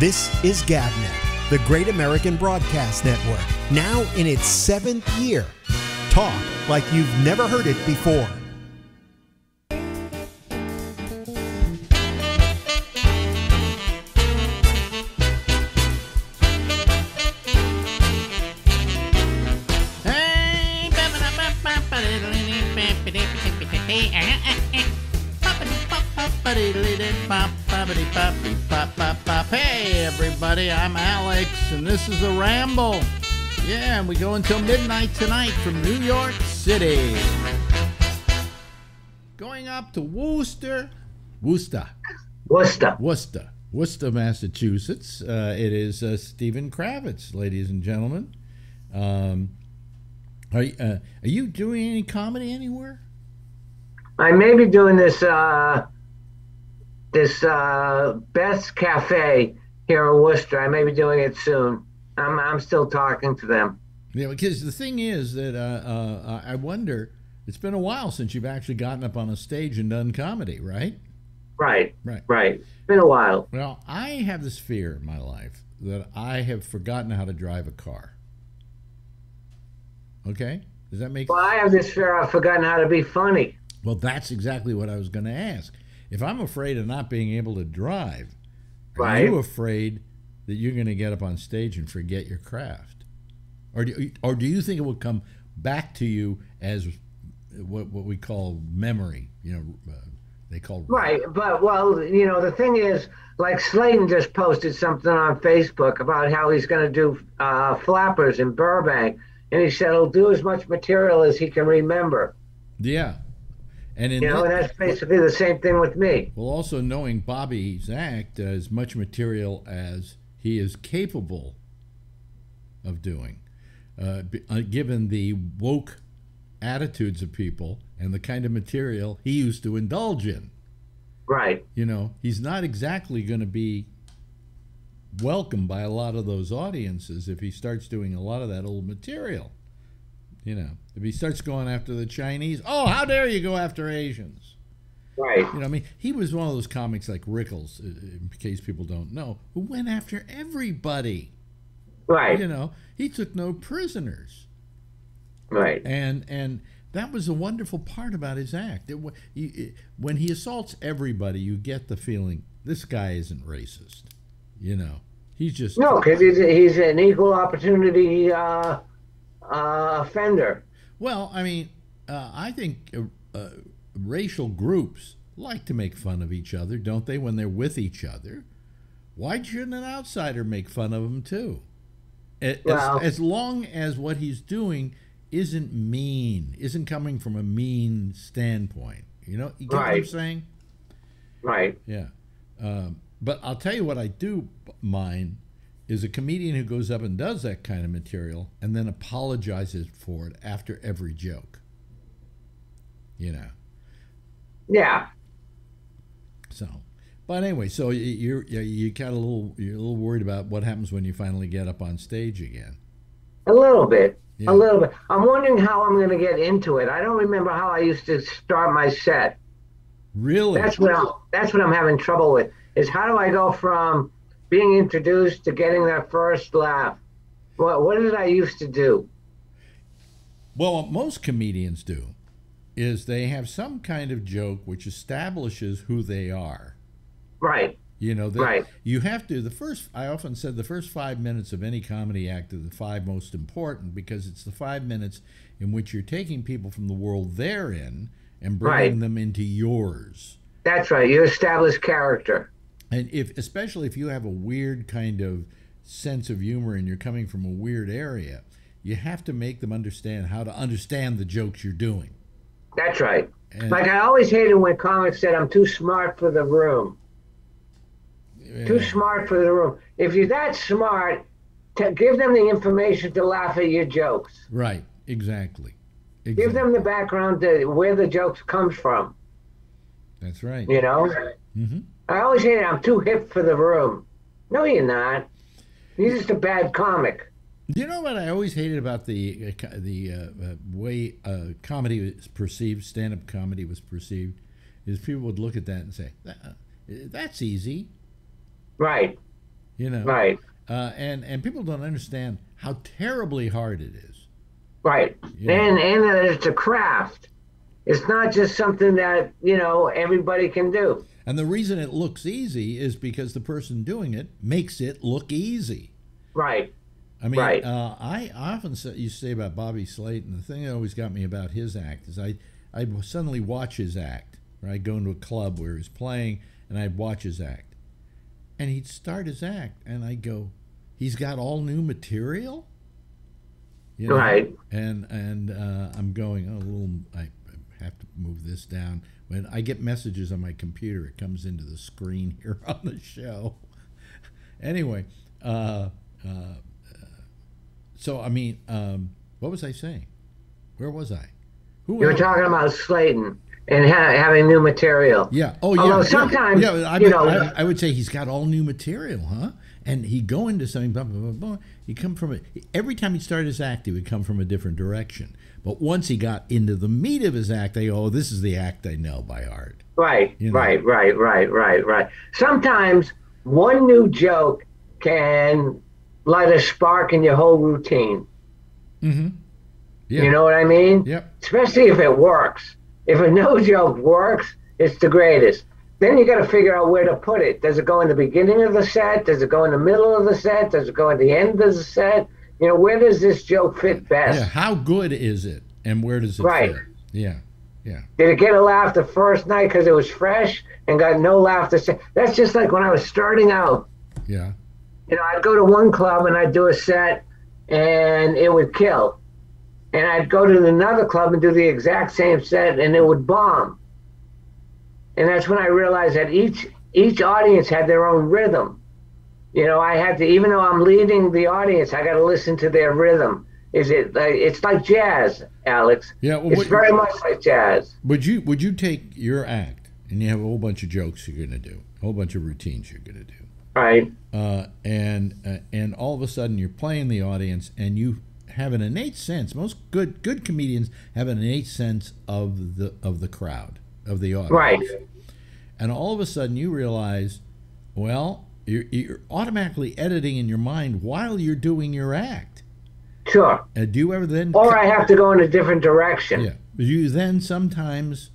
This is GabNet, the Great American Broadcast Network, now in its seventh year. Talk like you've never heard it before. Everybody, I'm Alex, and this is The Ramble. Yeah, and we go until midnight tonight from New York City. Going up to Worcester, Worcester, Worcester. Worcester, Worcester, Massachusetts. Uh, it is uh, Stephen Kravitz, ladies and gentlemen. Um, are, y- uh, are you doing any comedy anywhere? I may be doing this uh, this uh, Beth's Cafe here in Worcester. I may be doing it soon. I'm I'm still talking to them. Yeah, because the thing is that uh, uh, I wonder. It's been a while since you've actually gotten up on a stage and done comedy, right? Right, Right. right. It's been a while. Well, I have this fear in my life that I have forgotten how to drive a car. Okay, does that make? Well, I have this fear I've forgotten how to be funny. Well, that's exactly what I was going to ask. If I'm afraid of not being able to drive, are you afraid that you're going to get up on stage and forget your craft, or do, or do you think it will come back to you as what what we call memory? You know, uh, they call Right, but well, you know, the thing is, like Slayton just posted something on Facebook about how he's going to do uh, flappers in Burbank, and he said he'll do as much material as he can remember. Yeah, and in You know, that- and that's basically the same thing with me. Well, also knowing Bobby's act as much material as he is capable of doing, uh, uh, given the woke attitudes of people and the kind of material he used to indulge in. Right. You know, he's not exactly going to be welcomed by a lot of those audiences if he starts doing a lot of that old material. You know, if he starts going after the Chinese, oh, how dare you go after Asians? Right. You know, I mean, he was one of those comics like Rickles, uh, in case people don't know, who went after everybody. Right. You know, he took no prisoners, Right. and and that was a wonderful part about his act. It, it- when he assaults everybody, you get the feeling this guy isn't racist. You know, he's just No, because he's, he's an equal opportunity uh, uh, offender. Well, I mean, uh, I think uh, uh, racial groups like to make fun of each other, don't they, when they're with each other? Why shouldn't an outsider make fun of them too? As, Well- as long as what he's doing isn't mean, isn't coming from a mean standpoint. You know, you get what I'm saying? Right. Yeah. Um, but I'll tell you what I do mind is a comedian who goes up and does that kind of material and then apologizes for it after every joke. You know. Yeah. So, but anyway, so you're you you got a little you're a little worried about what happens when you finally get up on stage again. A little bit. Yeah. A little bit. I'm wondering how I'm going to get into it. I don't remember how I used to start my set. Really? That's what I'm. That's what I'm having trouble with. Is how do I go from being introduced to getting that first laugh? What What did I used to do? Well, what most comedians do is they have some kind of joke which establishes who they are. Right. You know, that Right. you have to the first I often said the first 5 minutes of any comedy act are the five most important because it's the 5 minutes in which you're taking people from the world they're in and bringing Right. them into yours. That's right. You establish character. And if especially if you have a weird kind of sense of humor and you're coming from a weird area, you have to make them understand how to understand the jokes you're doing. That's right. And, Like I always hated when comics said, "I'm too smart for the room." Too smart for the room. If you're that smart, to give them the information to laugh at your jokes. Right, exactly. exactly. Give them the background to where the jokes comes from. That's right. You know. hmm I always hated, "I'm too hip for the room." No, you're not. You're just a bad comic. You know what I always hated about the uh, the uh, uh, way uh, comedy was perceived, stand-up comedy was perceived, is people would look at that and say, uh, "That's easy." Right. You know, Right. Uh, and and people don't understand how terribly hard it is. Right. And and that it's a craft. It's not just something that, you know, everybody can do. And the reason it looks easy is because the person doing it makes it look easy. Right. I mean, Right. uh, I often say, you say about Bobby Slate, and the thing that always got me about his act is I, I suddenly watch his act. Or I'd go into a club where he's playing, and I'd watch his act, and he'd start his act, and I'd go, he's got all new material. You know? Right. And and uh, I'm going, oh, a little. I have to move this down. When I get messages on my computer, it comes into the screen here on the show. anyway, uh, uh, so I mean, um, what was I saying? Where was I? Who? You were talking about Slayton and ha- having new material. Yeah. Oh, yeah. Although sometimes, yeah, I, you know- I, I would say he's got all new material, huh? And he go into something, blah, blah, blah, blah. He come from a, every time he started his act, he would come from a different direction. But once he got into the meat of his act, they oh, this is the act I know by heart. Right, You know. right, right, right, right, right. Sometimes one new joke can light a spark in your whole routine. Mm-hmm. Yeah. You know what I mean? Yep. Especially if it works. If a no joke works, it's the greatest. Then you got to figure out where to put it. Does it go in the beginning of the set? Does it go in the middle of the set? Does it go at the end of the set? You know, where does this joke fit best? Yeah. How good is it, and where does it Right. fit? Yeah. Yeah. Did it get a laugh the first night because it was fresh and got no laugh the second? That's just like when I was starting out. Yeah. You know, I'd go to one club and I'd do a set and it would kill. And I'd go to another club and do the exact same set and it would bomb. And that's when I realized that each each audience had their own rhythm. You know, I had to even though I'm leading the audience, I got to listen to their rhythm. Is it like it's like jazz, Alex? Yeah. Well, It's what- very much like jazz. Would you would you take your act and you have a whole bunch of jokes you're going to do, a whole bunch of routines you're going to do, Right. uh, and uh, and all of a sudden you're playing the audience and you have an innate sense. Most good good comedians have an innate sense of the of the crowd of the audience. Right. And all of a sudden you realize, well, you're, you're automatically editing in your mind while you're doing your act. Sure. Uh, do you ever then? Or I have to go in a different direction. Yeah. Do you then sometimes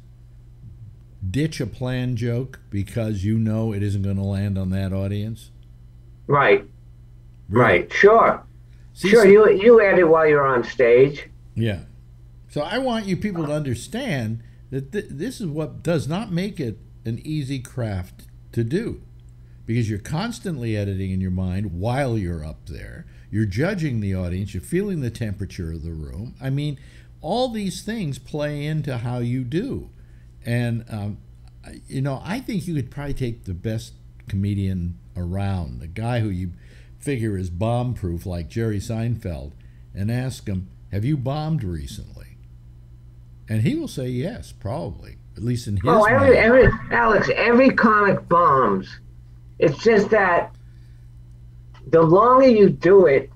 ditch a planned joke because you know it isn't going to land on that audience? Right. Really? Right. Sure. See, Sure. so- You you edit while you're on stage. Yeah. So I want you people to understand that th- this is what does not make it an easy craft to do. Because you're constantly editing in your mind while you're up there. You're judging the audience. You're feeling the temperature of the room. I mean, all these things play into how you do. And, um, you know, I think you could probably take the best comedian around, the guy who you figure is bomb proof, like Jerry Seinfeld, and ask him, Have you bombed recently? And he will say yes, probably, at least in his Oh, every mind. every Alex, every comic bombs. It's just that the longer you do it,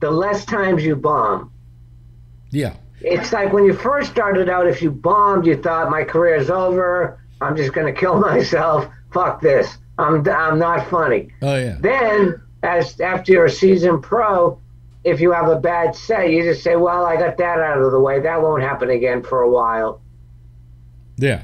the less times you bomb. yeah, It's like when you first started out, if you bombed, you thought my career's over. I'm just gonna kill myself. Fuck this. I'm I'm not funny. oh yeah, Then, as after you're a seasoned pro, if you have a bad set, you just say, "Well, I got that out of the way. That won't happen again for a while." yeah.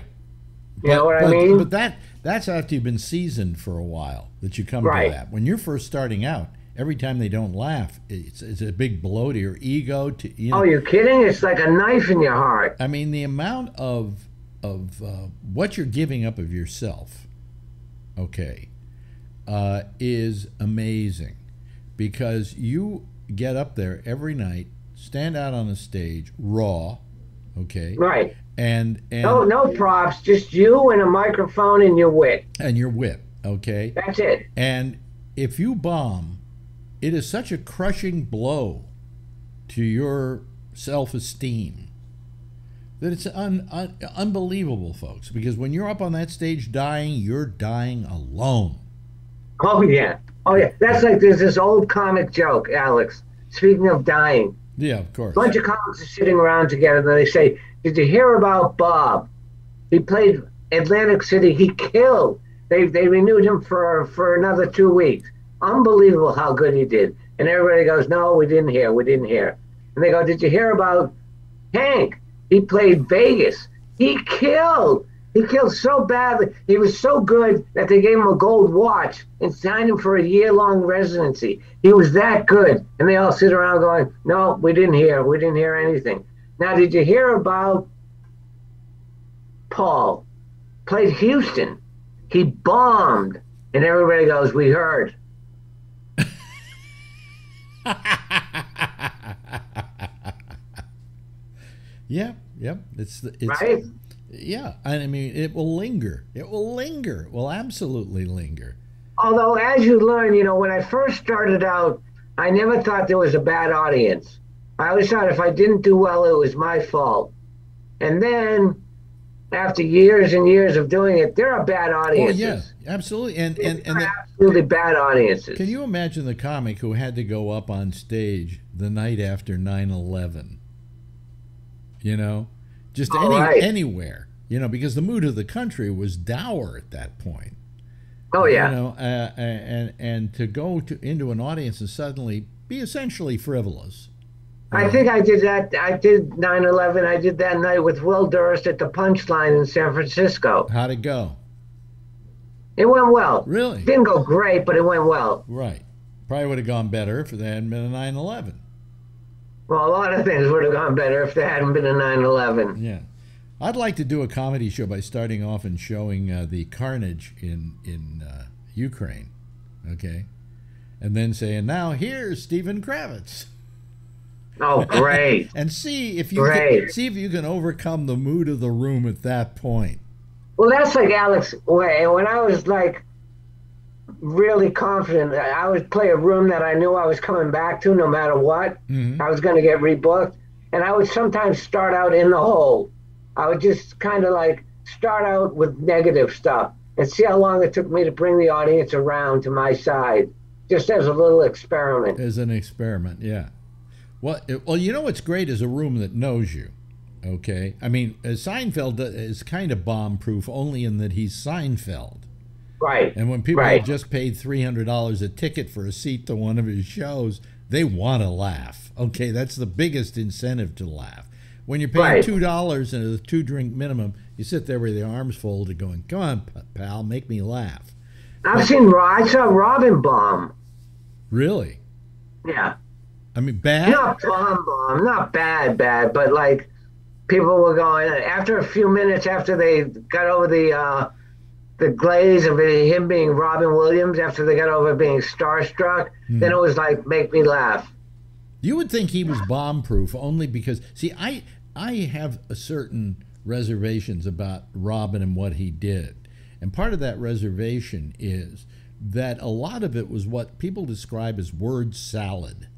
You know what I mean? But that that's after you've been seasoned for a while that you come Right. to that. When you're first starting out, every time they don't laugh, it's it's a big blow to your ego. To you know, Oh, you're kidding? It's like a knife in your heart. I mean, the amount of of uh, what you're giving up of yourself, okay, uh, is amazing, because you get up there every night, stand out on a stage raw, okay, Right. And and No, no props. Just you and a microphone and your wit. and your wit, okay, That's it. and if you bomb, it is such a crushing blow to your self-esteem that it's un, un, unbelievable, folks. Because when you're up on that stage dying, you're dying alone. Oh yeah. Oh yeah. That's like there's this old comic joke, Alex. Speaking of dying, Yeah, of course. a bunch of comics are sitting around together and they say, Did you hear about Bob? He played Atlantic City. He killed. they they renewed him for for another two weeks. Unbelievable how good he did. And everybody goes, no, we didn't hear, we didn't hear. And they go, did you hear about Hank? He played Vegas. He killed. He killed so badly. He was so good that they gave him a gold watch and signed him for a year long residency. He was that good. And they all sit around going, no, we didn't hear. We didn't hear anything. Now, did you hear about Paul? Played Houston. He bombed. And everybody goes, we heard. yeah, yeah. It's it's right. Yeah, I mean, it will linger. It will linger. It will absolutely linger. Although, as you learn, you know, when I first started out, I never thought there was a bad audience. I always thought if I didn't do well, it was my fault. And then, after years and years of doing it, there are bad audiences. Oh yeah, absolutely. And and and the, absolutely bad audiences. Can you imagine the comic who had to go up on stage the night after 9/11? You know, just any right. anywhere, you know, because the mood of the country was dour at that point. Oh yeah. You know, uh, and and to go to into an audience and suddenly be essentially frivolous. I think I did that. I did 9/11. I did that night with Will Durst at the Punchline in San Francisco. How'd it go? It went well. Really? Didn't go great, but it went well. Right. Probably would have gone better if there hadn't been a 9/11. Well, a lot of things would have gone better if there hadn't been a 9/11. Yeah. I'd like to do a comedy show by starting off and showing uh, the carnage in in uh, Ukraine, okay, and then saying, "Now here's Stephen Kravitz." Oh, great! and see if you can, see if you can overcome the mood of the room at that point. Well, that's like Alex Way. When I was like really confident, I would play a room that I knew I was coming back to, no matter what. Mm-hmm. I was going to get rebooked, and I would sometimes start out in the hole. I would just kind of like start out with negative stuff and see how long it took me to bring the audience around to my side, just as a little experiment. As an experiment, yeah. Well, well, you know what's great is a room that knows you. Okay, I mean uh, Seinfeld is kind of bomb-proof only in that he's Seinfeld. Right. And when people right. have just paid three hundred dollars a ticket for a seat to one of his shows, they want to laugh. Okay, that's the biggest incentive to laugh. When you're paying right. two dollars and a two drink minimum, you sit there with your arms folded, going, "Come on, pal, make me laugh." I've but, seen. I saw Robin bomb. Really? Yeah. I mean, bad. Not bomb bomb, not bad, bad, but like people were going after a few minutes after they got over the uh, the glaze of him being Robin Williams after they got over being starstruck. Mm. Then it was like make me laugh. You would think he was bomb proof only because see I I have a certain reservations about Robin and what he did. And part of that reservation is that a lot of it was what people describe as word salad.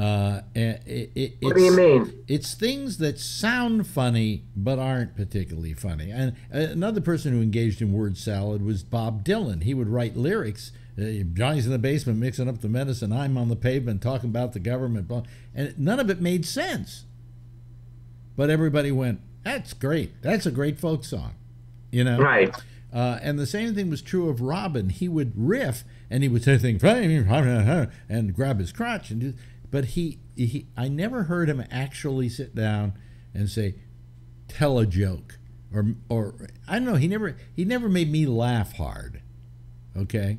Uh, it, it, what do you mean? It's things that sound funny but aren't particularly funny. And another person who engaged in word salad was Bob Dylan. He would write lyrics. Uh, Johnny's in the basement mixing up the medicine. I'm on the pavement talking about the government. And none of it made sense. But everybody went, that's great. That's a great folk song. You know? Right. Uh, and the same thing was true of Robin. He would riff and he would say things and grab his crotch and do, but he, he, I never heard him actually sit down and say, "Tell a joke," or, or I don't know. He never, he never made me laugh hard. Okay.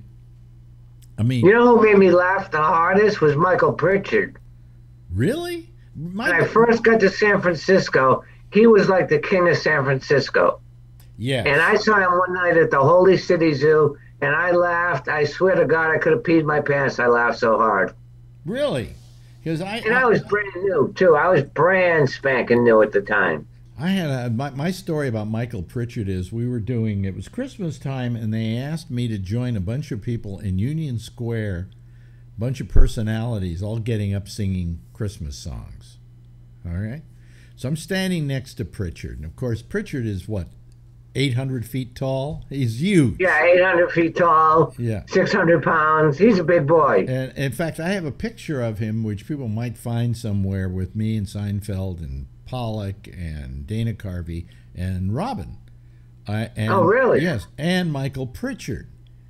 I mean, you know who made me laugh the hardest was Michael Pritchard. Really? Michael... When I first got to San Francisco, he was like the king of San Francisco. Yeah. And I saw him one night at the Holy City Zoo, and I laughed. I swear to God, I could have peed my pants. I laughed so hard. Really? Because I and I, I, was brand new too. I was brand spanking new at the time. I had a my, my story about Michael Pritchard is we were doing it was Christmas time and they asked me to join a bunch of people in Union Square, a bunch of personalities all getting up singing Christmas songs. All right, so I'm standing next to Pritchard, and of course Pritchard is what 800 feet tall. He's huge. Yeah, 800 feet tall. Yeah. 600 pounds. He's a big boy. And in fact, I have a picture of him, which people might find somewhere with me and Seinfeld and Pollak and Dana Carvey and Robin. I, and, Oh, really? Yes, and Michael Pritchard.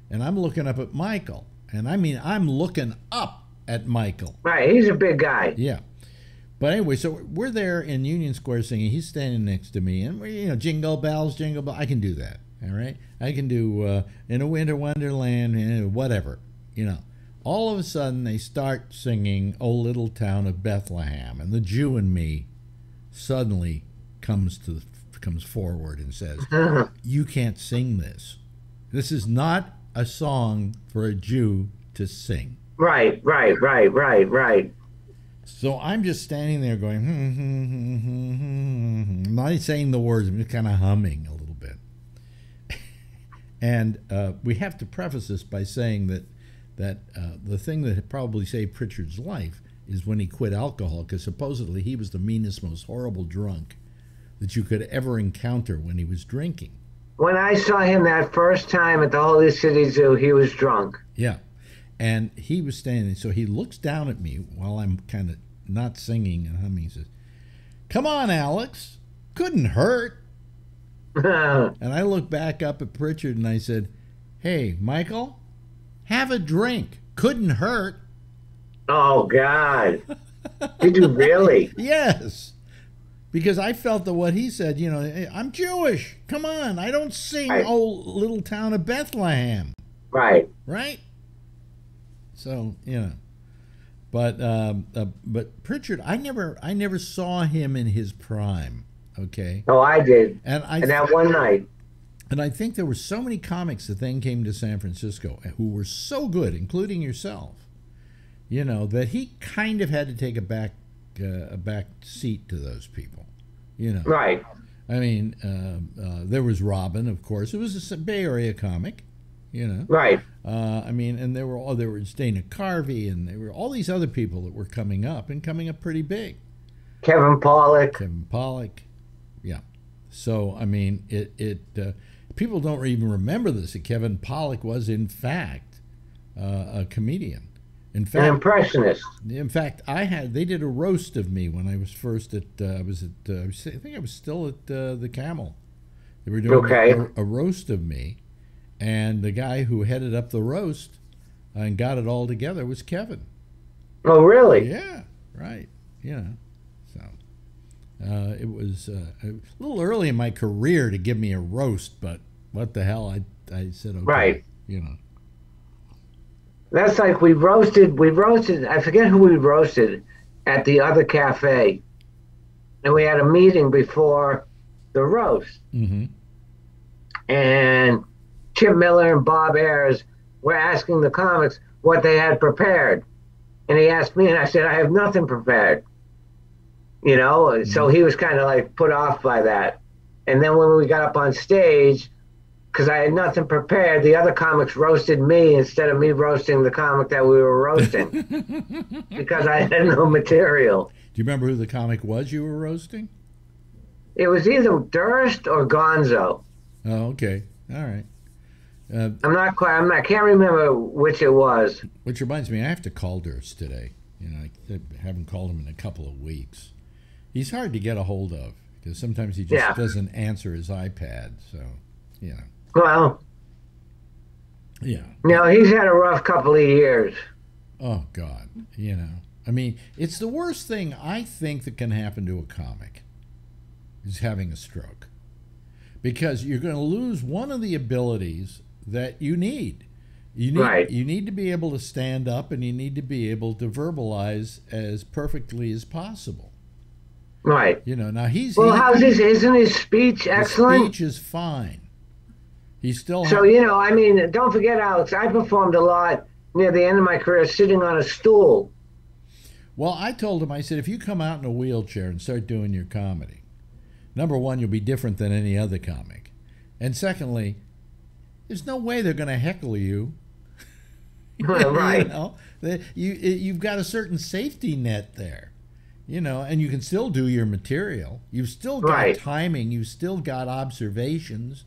And I'm looking up at Michael. And I mean, I'm looking up at Michael. Right. He's a big guy. Yeah. But anyway, so we're there in Union Square singing. He's standing next to me, and we, you know, jingle bells, jingle bells. I can do that. All right, I can do uh, in a winter wonderland, eh, whatever. You know. All of a sudden, they start singing "O Little Town of Bethlehem," and the Jew in me suddenly comes to the, comes forward and says, "You can't sing this. This is not a song for a Jew to sing." Right, right, right, right, right. So I'm just standing there going, hmm, hmm, hmm, hmm, hmm, hmm. I'm not saying the words, I'm just kind of humming a little bit. and uh, we have to preface this by saying that that uh, the thing that probably saved Pritchard's life is when he quit alcohol, because supposedly he was the meanest, most horrible drunk that you could ever encounter when he was drinking. When I saw him that first time at the Holy City Zoo, he was drunk. Yeah. And he was standing, so he looks down at me while I'm kind of not singing and humming. He says, Come on, Alex. Couldn't hurt. And I looked back up at Pritchard and I said, Hey, Michael, have a drink. Couldn't hurt. oh, God. Did you really? Yes. Because I felt that what he said, you know, "Hey, I'm Jewish. Come on. I don't sing Right. Oh Little Town of Bethlehem. Right. right? So you know, but um, uh, but Pritchard, I never I never saw him in his prime. Okay, Oh, I did. and I And that one night. and I think there were so many comics that then came to San Francisco who were so good, including yourself. You know that he kind of had to take a back uh, a back seat to those people. You know, Right. I mean, uh, uh, there was Robin, of course. It was a Bay Area comic. You know, Right. uh, I mean, and there were all there was Dana Carvey, and there were all these other people that were coming up and coming up pretty big. Kevin Pollak. Kevin Pollak, yeah. So I mean, it it uh, people don't even remember this. That Kevin Pollak was in fact uh, a comedian. In fact, An impressionist. in fact, I had they did a roast of me when I was first at uh, I was at uh, I think I was still at uh, the Camel. They were doing Okay. a, a roast of me, and the guy who headed up the roast and got it all together was Kevin. Oh, really? Yeah, right. You know, so uh, it was uh, a little early in my career to give me a roast, but what the hell? I I said okay. Right. You know. That's like we roasted, we roasted, I forget who we roasted at the other cafe. And we had a meeting before the roast. hmm And Chip Miller and Bob Ayers were asking the comics what they had prepared. And he asked me, and I said, I have nothing prepared. You know, so mm-hmm. he was kind of like put off by that. And then when we got up on stage, because I had nothing prepared, the other comics roasted me instead of me roasting the comic that we were roasting because I had no material. Do you remember who the comic was you were roasting? It was either Durst or Gonzo. Oh, okay. All right. Uh, I'm not quite, I'm not, I can't remember which it was. which reminds me, I have to call Durst today. You know, I haven't called him in a couple of weeks. He's hard to get a hold of because sometimes he just Yeah. doesn't answer his iPad. So, you know, Well, yeah. No, he's had a rough couple of years. Oh God, you know. I mean, it's the worst thing I think that can happen to a comic is having a stroke. Because you're going to lose one of the abilities that you need. You need Right. you need to be able to stand up and you need to be able to verbalize as perfectly as possible. Right. You know, now he's Well, he, how's his, isn't his speech excellent? his speech is fine. He still So, you know, I mean, don't forget, Alex, I performed a lot near the end of my career sitting on a stool. Well, I told him, I said, if you come out in a wheelchair and start doing your comedy, number one, you'll be different than any other comic. And secondly, there's no way they're going to heckle you. right. You know, They- you, you've got a certain safety net there, you know, and you can still do your material. You've still got Right. timing. You've still got observations.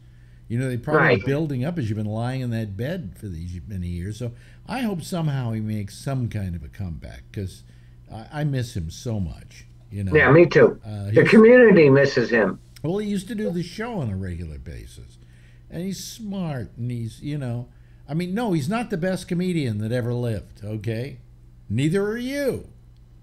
You know, they probably Right. building up as you've been lying in that bed for these many years. So I hope somehow he makes some kind of a comeback because I, I miss him so much. You know. Yeah, me too. Uh, The community misses him. Well, he used to do the show on a regular basis, and he's smart, and he's you know, I mean, no, he's not the best comedian that ever lived. Okay, neither are you,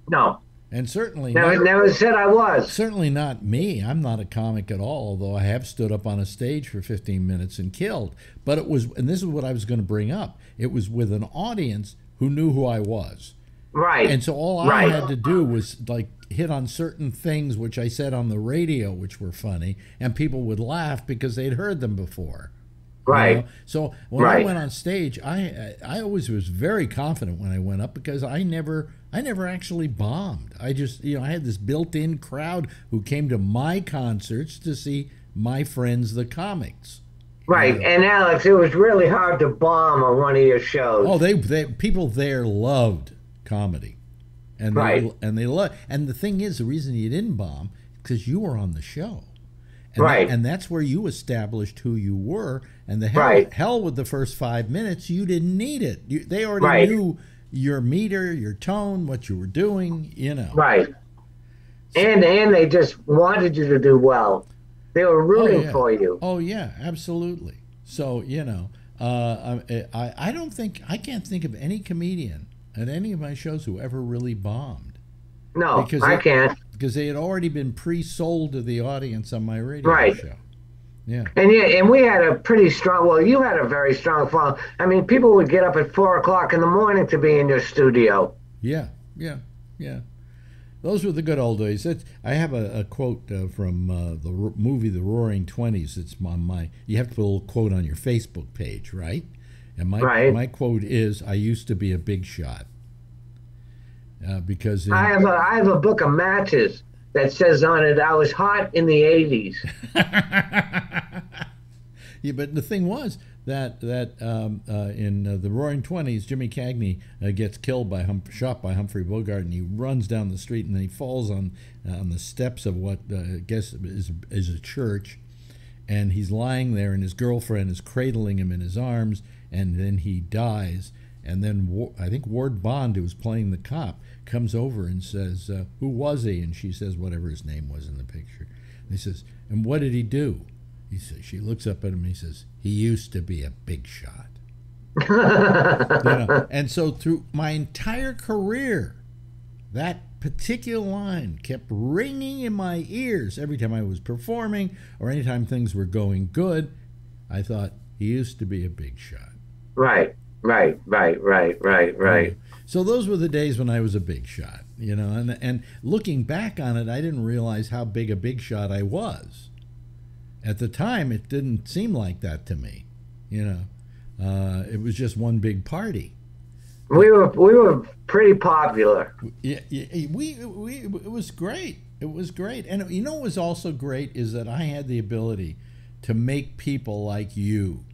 No, and certainly never, not, never said I was. certainly not me. I'm not a comic at all, although I have stood up on a stage for 15 minutes and killed. But it was, and this is what I was going to bring up. It was with an audience who knew who I was. Right. And so all I had to do was like hit on certain things which I said on the radio, which were funny, and people would laugh because they'd heard them before. you right. know? So when I went on stage, I I always was very confident when I went up because I never I never actually bombed. I just you know I had this built-in crowd who came to my concerts to see my friends the comics. Right. And Alex, it was really hard to bomb on one of your shows. Oh, they, they people there loved comedy, and they, Right. and they love. And the thing is, the reason you didn't bomb because you were on the show, and Right. That, and that's where you established who you were. And the hell, Right. hell with the first five minutes, you didn't need it. You, they already Right. knew your meter, your tone, what you were doing. You know. Right. And and they just wanted you to do well. They were rooting yeah. for you. Oh yeah, absolutely. So you know, uh, I I don't think I can't think of any comedian at any of my shows who ever really bombed. No, Because I they- can't. because they had already been pre-sold to the audience on my radio Right. show. Yeah. And yeah, and we had a pretty strong. Well, you had a very strong fall. I mean, people would get up at four o'clock in the morning to be in your studio. Yeah. Yeah. Yeah. Those were the good old days. That's, I have a, a quote uh, from uh, the movie The Roaring Twenties. It's on my. You have to put a little quote on your Facebook page, right? And my Right. my quote is, "I used to be a big shot." Uh, because in- I have a I have a book of matches that says on it, "I was hot in the '80s." yeah, but the thing was that that um, uh, in uh, the Roaring Twenties, Jimmy Cagney uh, gets killed by hum- shot by Humphrey Bogart, and he runs down the street, and then he falls on uh, on the steps of what uh, I guess is is a church, and he's lying there, and his girlfriend is cradling him in his arms, and then he dies. And then I think Ward Bond, who was playing the cop, comes over and says, uh, "Who was he?" And she says whatever his name was in the picture. And he says, "And what did he do?" He says. She looks up at him. and He says, "He used to be a big shot." You know, And so through my entire career, that particular line kept ringing in my ears every time I was performing or anytime things were going good. I thought he used to be a big shot. Right, right, right, right, right, right. So those were the days when I was a big shot, you know, and and looking back on it, I didn't realize how big a big shot I was. At the time, it didn't seem like that to me, you know. Uh, it was just one big party. We were we were pretty popular. Yeah, yeah, we, we it was great. It was great, and you know what was also great is that I had the ability to make people like you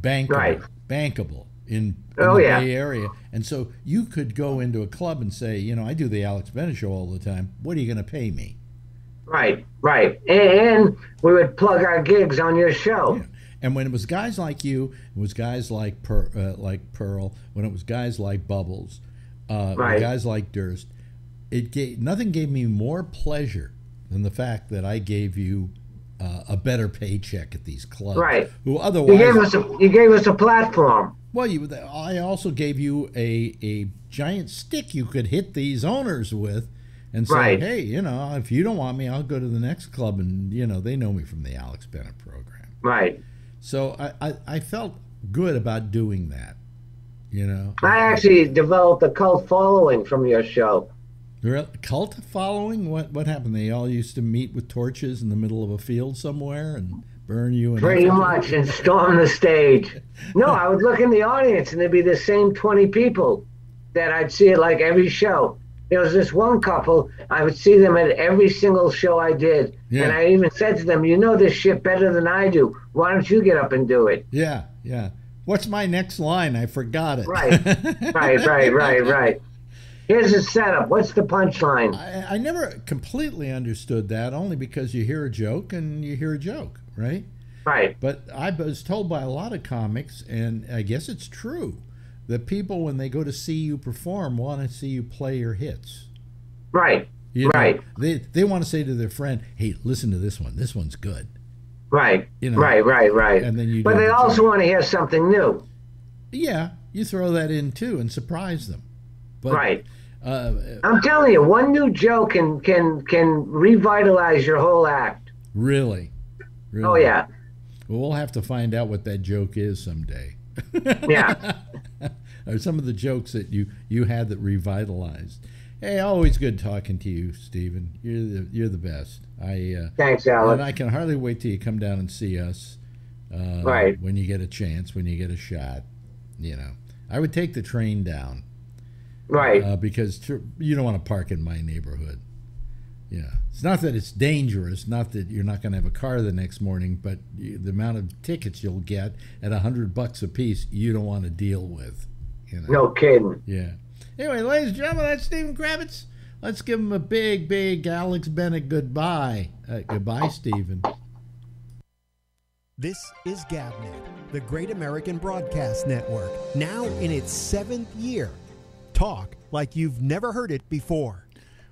bankable, Right. Bankable in, in Oh, the yeah. Bay Area, and so you could go into a club and say, you know, I do the Alex Bennett show all the time. What are you going to pay me? Right, right. And, we would plug our gigs on your show. Yeah. And when it was guys like you, it was guys like per, uh, like Pearl. When it was guys like Bubbles, uh, Right. guys like Durst, it gave nothing gave me more pleasure than the fact that I gave you uh, a better paycheck at these clubs. Right. Who You otherwise, gave us a you gave us a platform. well, you, I also gave you a a giant stick you could hit these owners with. And say, Right. hey, you know, if you don't want me, I'll go to the next club, and you know, they know me from the Alex Bennett program. Right. So I, I, I felt good about doing that. You know, I actually developed a cult following from your show. Real- cult following. What what happened? They all used to meet with torches in the middle of a field somewhere and burn you. And Pretty much, and storm the stage. No, I would look in the audience, and there'd be the same twenty people that I'd see at like every show. There was this one couple. I would see them at every single show I did, Yeah. and I even said to them, "You know this shit better than I do. Why don't you get up and do it?" Yeah, yeah. What's my next line? I forgot it. Right, right, right, right, right. Here's the setup. What's the punchline? I, I never completely understood that, only because you hear a joke and you hear a joke, right? Right, But I was told by a lot of comics, and I guess it's true, that people, when they go to see you perform, want to see you play your hits. right. You know, Right. They they want to say to their friend, "Hey, listen to this one. This one's good." Right. You know, right. Right. Right. and then you but they the also job. want to hear something new. Yeah, you throw that in too and surprise them. But, Right. Uh, I'm telling you, one new joke can can can revitalize your whole act. really, really. Oh yeah. Well, we'll have to find out what that joke is someday. Yeah. or some of the jokes that you you had that revitalized. Hey, always good talking to you, Stephen. You're the you're the best. I uh, Thanks, and I can hardly wait till you come down and see us. Uh, Right. When you get a chance, when you get a shot, you know, I would take the train down Right. uh, because tr- you don't want to park in my neighborhood. Yeah, it's not that it's dangerous, not that you're not going to have a car the next morning, but you, the amount of tickets you'll get at a hundred bucks a piece, you don't want to deal with. You know. no kidding. Yeah. Anyway, ladies and gentlemen, that's Stephen Kravitz. Let's give him a big, big Alex Bennett goodbye. Uh, goodbye, Stephen. This is GabNet, the Great American Broadcast Network, now in its seventh year. Talk like you've never heard it before.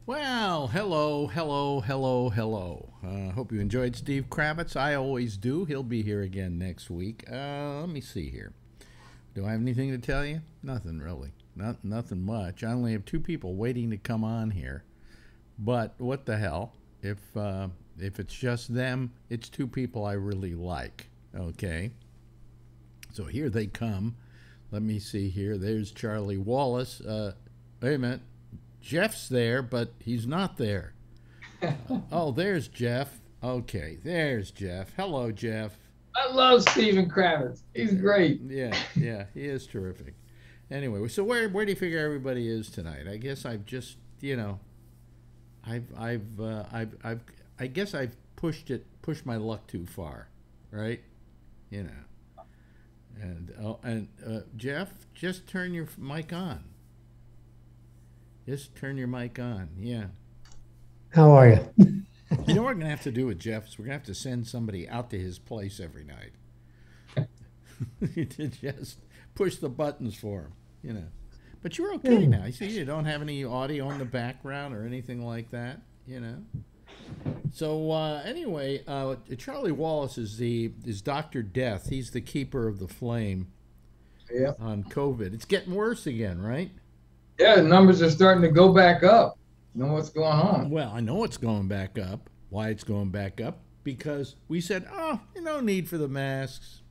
Well, hello, hello, hello, hello. Uh, hope you enjoyed Steve Kravitz. I always do. He'll be here again next week. Uh, let me see here. Do I have anything to tell you? Nothing really. Not nothing much. I only have two people waiting to come on here. But what the hell? If uh, if it's just them, it's two people I really like. Okay. So here they come. Let me see here. There's Charlie Wallace. Uh, wait a minute. Jeff's there, but he's not there. oh, there's Jeff. Okay, there's Jeff. Hello, Jeff. I love Stephen Kravitz. He's great. Yeah, yeah, he is terrific. Anyway, so where where do you figure everybody is tonight? I guess I've just you know, I've I've uh, I've I've I guess I've pushed it pushed my luck too far, right? You know. And oh, and uh, Jeff, just turn your mic on. Just turn your mic on. Yeah. How are you? You know what we're gonna have to do with Jeff is we're gonna have to send somebody out to his place every night. to just push the buttons for him, you know. But you're okay now. You see, you don't have any audio in the background or anything like that, you know. So uh, anyway, uh, Charlie Wallace is the is Doctor Death. He's the keeper of the flame Yeah. on COVID. It's getting worse again, right? Yeah, the numbers are starting to go back up. You know what's going on? Well, I know it's going back up. Why it's going back up? Because we said, oh, no need for the masks.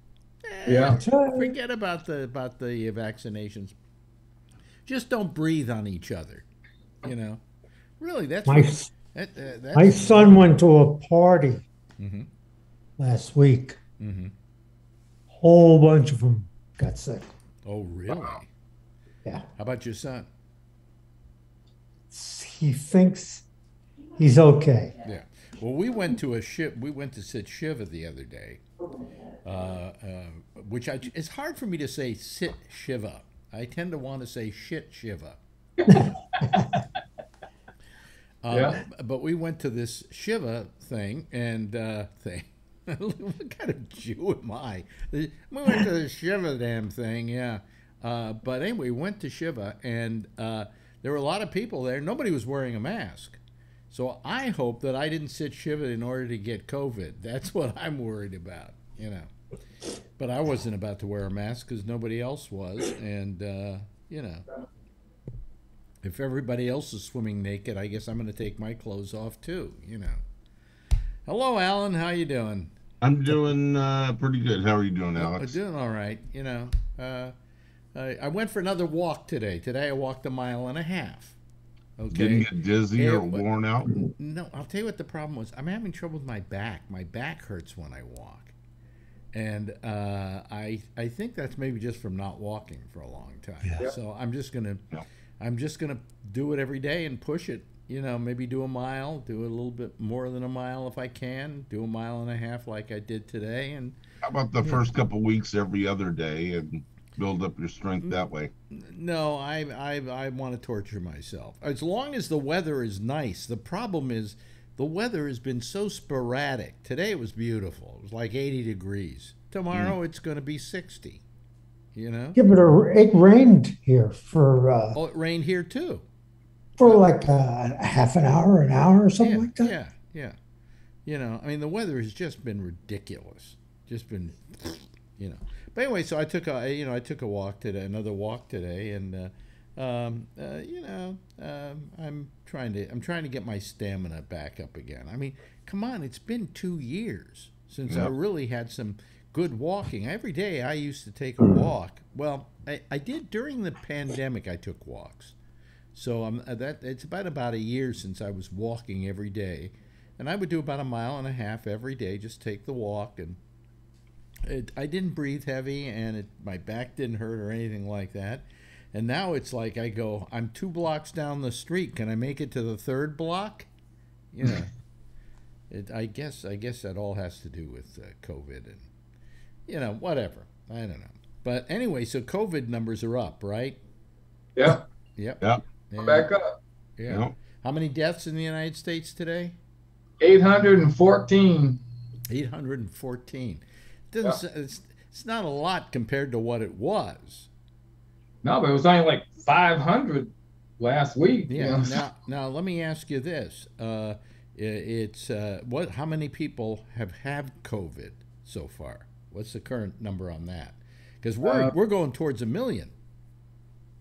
Eh, Yeah. Forget about the about the vaccinations. Just don't breathe on each other. You know, really, that's My what- that, uh, that's, my son went to a party Mhm. last week. Mhm. Whole bunch of them got sick. Oh, really? Yeah, How about your son? he thinks he's okay. Yeah. Well, we went to a ship. We went to sit Shiva the other day, uh, uh, which I, it's hard for me to say sit Shiva. I tend to want to say shit Shiva. Um, Yeah. But we went to this Shiva thing and uh, thing. what kind of Jew am I? We went to the Shiva damn thing, yeah. Uh, but anyway, we went to Shiva and uh, there were a lot of people there. Nobody was wearing a mask. So I hope that I didn't sit Shiva in order to get COVID. That's what I'm worried about, you know. But I wasn't about to wear a mask because nobody else was. And, uh, you know, if everybody else is swimming naked, I guess I'm going to take my clothes off too, you know. Hello, Alan. How you doing? I'm doing uh, pretty good. How are you doing, Alex? I'm doing all right. You know, uh, I, I went for another walk today. Today I walked a mile and a half. Okay. Didn't get dizzy or worn out? No, I'll tell you what the problem was. I'm having trouble with my back. My back hurts when I walk, and uh, I I think that's maybe just from not walking for a long time. Yeah. So I'm just gonna Yeah. I'm just gonna do it every day and push it. You know, maybe do a mile, do a little bit more than a mile if I can, do a mile and a half like I did today, and How about the first couple weeks every other day and build up your strength mm-hmm. that way? No, I I I want to torture myself. As long as the weather is nice. The problem is the weather has been so sporadic. Today it was beautiful. It was like 80 degrees. Tomorrow mm. it's going to be 60. You know? Yeah, but it it rained here for uh, Oh, it rained here too. for like a, a half an hour, an hour, or something yeah, like that. Yeah, yeah. You know, I mean, the weather has just been ridiculous. Just been, you know. But anyway, so I took a, you know, I took a walk today, another walk today, and, uh, um, uh, you know, um, I'm trying to, I'm trying to get my stamina back up again. I mean, come on, it's been two years since I really had some good walking. Every day I used to take a walk. Well, I, I did during the pandemic. I took walks. So um, that it's about about a year since I was walking every day, and I would do about a mile and a half every day. Just take the walk, and it, I didn't breathe heavy, and it, my back didn't hurt or anything like that. And now it's like I go, I'm two blocks down the street. Can I make it to the third block? You know, it, I guess I guess that all has to do with uh, COVID and you know whatever. I don't know. But anyway, so COVID numbers are up, right? Yeah, Yep. Yeah. Yeah. back up. Yeah. Yep. How many deaths in the United States today? 814. 814. Doesn't s it's, it's not a lot compared to what it was. No, but it was only like 500 last week. you Yeah. know? now, now let me ask you this: uh, It's uh, what? How many people have had COVID so far? What's the current number on that? Because we're Uh, we're going towards a million.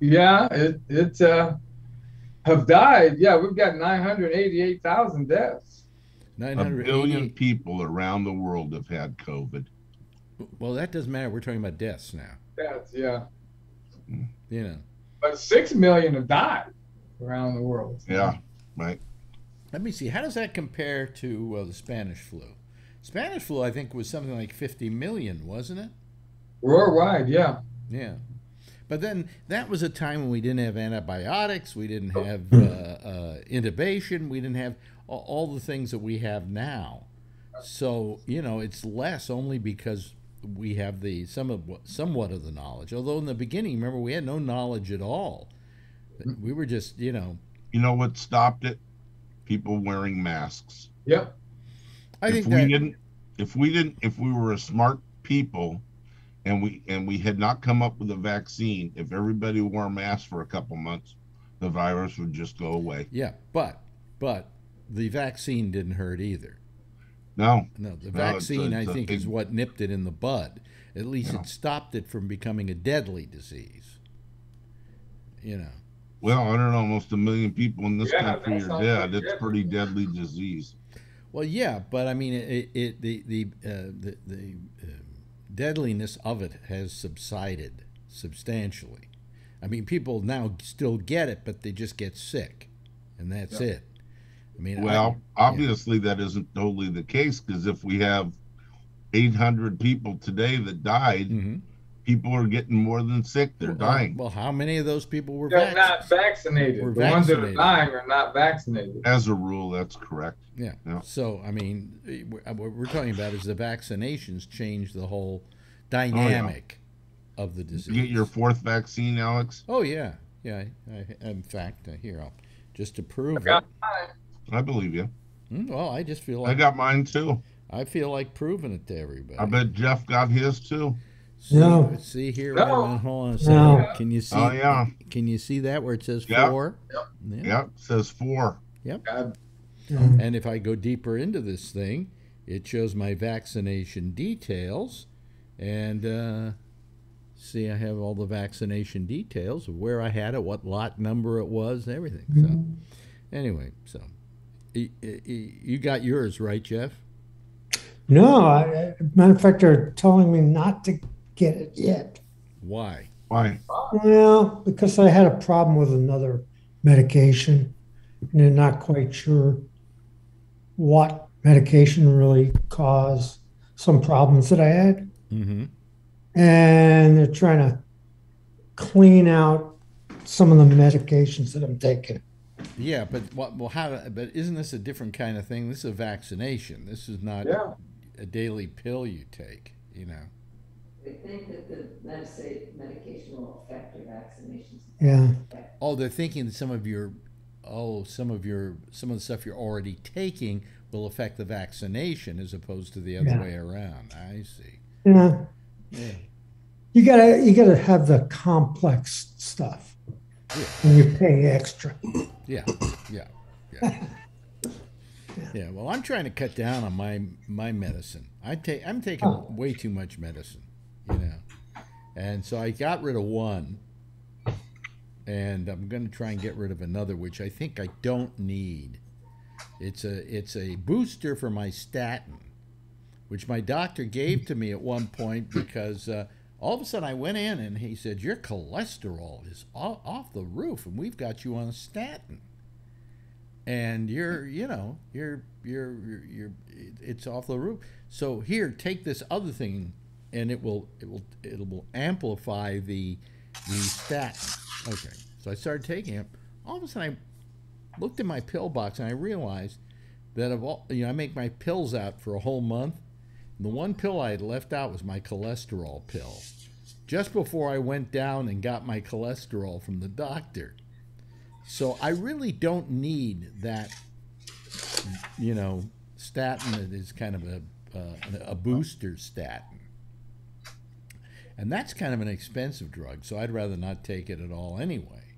Yeah, it it uh, have died. Yeah, we've got 988,000 deaths. Nine A hundred billion eighty. people around the world have had COVID. Well, that doesn't matter. We're talking about deaths now. That's yeah, You know. but six million have died around the world. Yeah, right. Let me see. How does that compare to uh, the Spanish flu? Spanish flu, I think, was something like 50 million, wasn't it? worldwide. Yeah, Yeah. But then that was a time when we didn't have antibiotics, we didn't have uh, uh, intubation, we didn't have all, all the things that we have now. So you know, it's less only because we have the some of somewhat of the knowledge. Although in the beginning, remember, we had no knowledge at all. We were just, you know, You know what stopped it? People wearing masks. yep. I if think we that didn't if we didn't if we were a smart people and we and we had not come up with a vaccine, if everybody wore a mask for a couple months, the virus would just go away. yeah, but but the vaccine didn't hurt either. No. No, the No, it's a- vaccine, I it's a think, is big- what nipped it in the bud. At least Yeah. it stopped it from becoming a deadly disease. You know, Well, I don't know, almost a million people in this Yeah, country are dead. It's good. pretty deadly disease. Well, yeah, but I mean, it, it the the uh, the, the uh, deadliness of it has subsided substantially. I mean, people now still get it, but they just get sick, and that's Yeah. it. I mean, I- Well, obviously that isn't totally the case because if we have 800 people today that died, Mhm. People are getting more than sick. They're Well, dying. Well, how many of those people were They're not vaccinated? vaccinated. We're the ones that are dying are not vaccinated. As a rule, that's correct. Yeah. Yeah. So, I mean, eh, what we're talking about is the vaccinations change the whole Oh, dynamic of the disease. You get your fourth vaccine, Alex? oh, yeah. Yeah. I, I, in fact, uh, here, I'll just to prove it. got mine. I believe you. Hmm, Well, I just feel like I got mine too. I feel like proving it to everybody. I bet Jeff got his too. See, No. see here. No. wait hold on a second. No. Can you see? Oh, yeah. Can you see that where it says Yeah. four? Yeah. Yep, says four. God, Um, And if I go deeper into this thing, it shows my vaccination details. And uh, see, I have all the vaccination details of where I had it, what lot number it was, and everything. So, anyway, so y- y- y- you got yours, right, Jeff? no, I, matter of fact, they're telling me not to get it yet. Why? Why? Well, because I had a problem with another medication, and they're not quite sure what medication really caused some problems that I had. Mm-hmm. And they're trying to clean out some of the medications that I'm taking. Yeah, but what? Well, how? But isn't this a different kind of thing? This is a vaccination. This is not yeah. a daily pill you take. You know. They think that the medication will affect your vaccinations. Yeah. Oh, they're thinking that some of your, oh, some of your, some of the stuff you're already taking will affect the vaccination as opposed to the other Yeah. way around. I see. You Yeah. you gotta you gotta have the complex stuff, and you pay extra. Yeah, yeah, yeah. Yeah, well, I'm trying to cut down on my my medicine. I take I'm taking Oh. way too much medicine, you know, and so I got rid of one, and I'm going to try and get rid of another, which I think I don't need. It's a it's a booster for my statin, which my doctor gave to me at one point because uh, all of a sudden I went in and he said your cholesterol is off, the roof, and we've got you on a statin and you're you know you're you're you're, you're it's off the roof so here take this other thing and it will it will it will amplify the the statin okay so i started taking it. All of a sudden i looked in my pill box and i realized that of all you know i make my pills out for a whole month. And the one pill i had left out was my cholesterol pill just before i went down and got my cholesterol from the doctor. So I really don't need that, you know, statin that is kind of a, uh, a booster statin. And that's kind of an expensive drug, so I'd rather not take it at all anyway.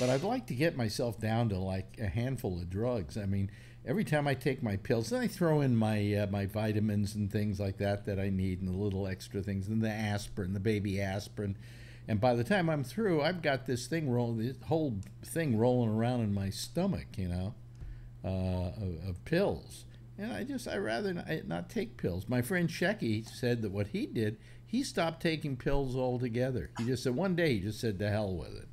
But I'd like to get myself down to like a handful of drugs. I mean, every time I take my pills, then I throw in my uh, my vitamins and things like that that I need, and the little extra things, and the aspirin, the baby aspirin. And by the time I'm through, I've got this thing rolling, this whole thing rolling around in my stomach, you know, uh, of, of pills. And I just, I rather not, not take pills. My friend Shecky said that what he did, he stopped taking pills altogether. He just said one day he just said to hell with it.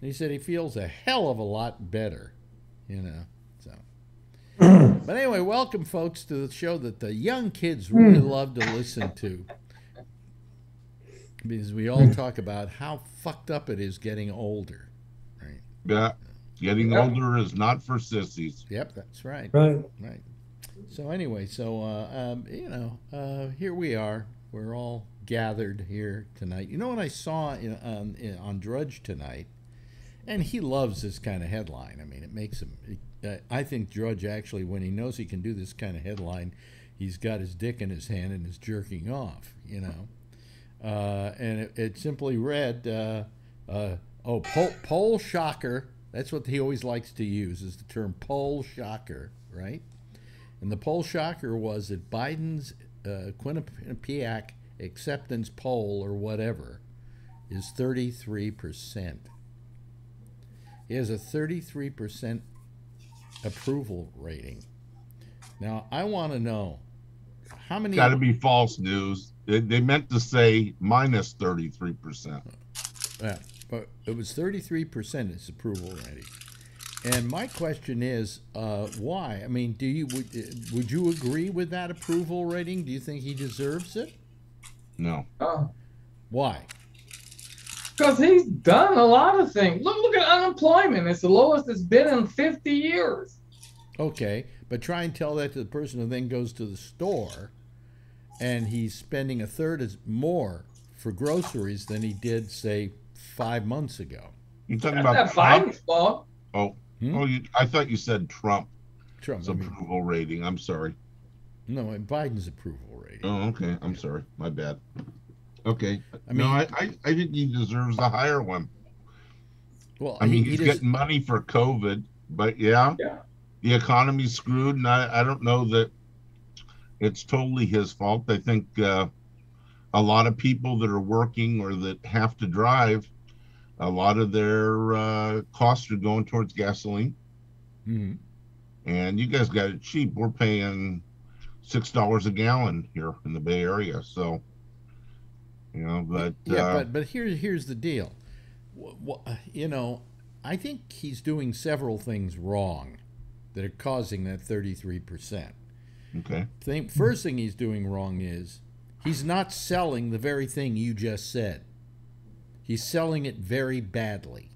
And he said he feels a hell of a lot better, you know. So, but anyway, welcome folks to the show that the young kids really love to listen to because we all talk about how fucked up it is getting older, right? Yeah. Getting Yeah. older is not for sissies. Yep, that's right. Right. Right. So anyway, so uh, um, you know, uh, here we are. We're all gathered here tonight. You know what I saw in, on in, on Drudge tonight, and he loves this kind of headline. I mean, it makes him. Uh, I think Drudge actually, when he knows he can do this kind of headline, he's got his dick in his hand and is jerking off. You know, uh, and it, it simply read, uh, uh, "Oh, poll, poll shocker." That's what he always likes to use is the term poll shocker, right? And the poll shocker was that Biden's uh, Quinnipiac acceptance poll or whatever is 33%. He has a 33% approval rating. Now, I want to know how many. Got to be false news. They, they meant to say minus 33%. Yeah, but it was 33% his approval rating. And my question is, uh, why? I mean, do you would, would you agree with that approval rating? Do you think he deserves it? No. Oh, Why? because he's done a lot of things. Look, look at unemployment. It's the lowest it's been in 50 years. Okay, but try and tell that to the person who then goes to the store and he's spending a third as more for groceries than he did, say, five months ago. You're talking That's about not Trump? Biden's fault. Oh, Hmm? oh you, I thought you said Trump's Trump, I mean, approval rating. I'm sorry. No, Biden's approval rating. Oh, okay. I'm sorry. My bad. Okay. I no, mean- I, I, I think he deserves a higher one. Well, I mean, he, he's he does, getting money for COVID, but yeah, Yeah. the economy's screwed, and I, I don't know that it's totally his fault. I think uh, a lot of people that are working or that have to drive, a lot of their uh, costs are going towards gasoline, Mhm. and you guys got it cheap. We're paying six dollars a gallon here in the Bay Area, so you know, but Yeah, uh, but but here here's the deal. You know, I think he's doing several things wrong that are causing that 33%. okay, Thing, first thing he's doing wrong is he's not selling the very thing you just said. He's selling it very badly.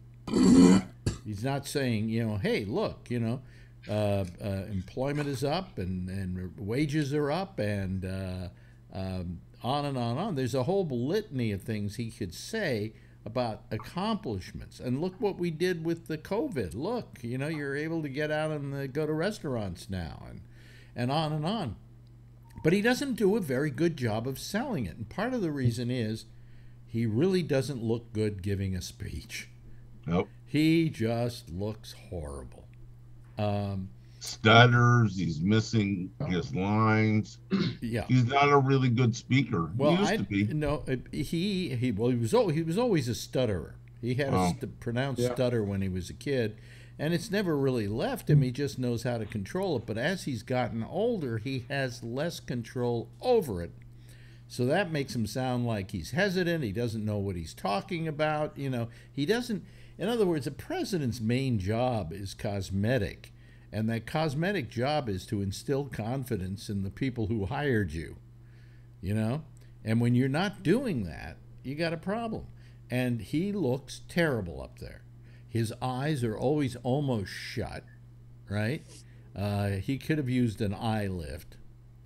he's not saying, you know, hey, look, you know, uh, uh, employment is up and, and wages are up and uh, um, on and on and on. There's a whole litany of things he could say about accomplishments. And look what we did with the COVID. Look, you know, you're able to get out and uh, go to restaurants now and, and on and on. But he doesn't do a very good job of selling it. And part of the reason is he really doesn't look good giving a speech. Nope. He just looks horrible. Um, Stutters. He's missing his lines. yeah. He's not a really good speaker. Well, he used I to be. no, uh, he he well he was al- he was always a stutterer. He had a Oh. st- pronounced Yeah. stutter when he was a kid, and it's never really left him. He just knows how to control it. But as he's gotten older, he has less control over it. So that makes him sound like he's hesitant. He doesn't know what he's talking about. You know, he doesn't. In other words, a president's main job is cosmetic, and that cosmetic job is to instill confidence in the people who hired you. You know, and when you're not doing that, you got a problem. And he looks terrible up there. His eyes are always almost shut, right? Uh, he could have used an eye lift,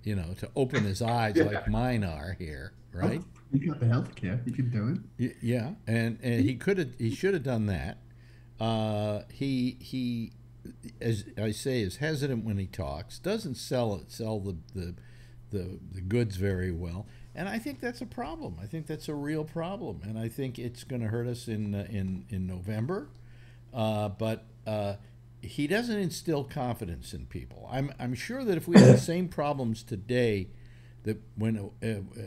you know, to open his eyes like mine are here, right? You got the health care. You can do it. Yeah, and, and he could have, he should have done that. Uh, he he, as I say, is hesitant when he talks. Doesn't sell it, sell the the, the the goods very well, and I think that's a problem. I think that's a real problem, and I think it's going to hurt us in uh, in in November. Uh, but uh, he doesn't instill confidence in people. I'm I'm sure that if we had the same problems today, that when uh, uh,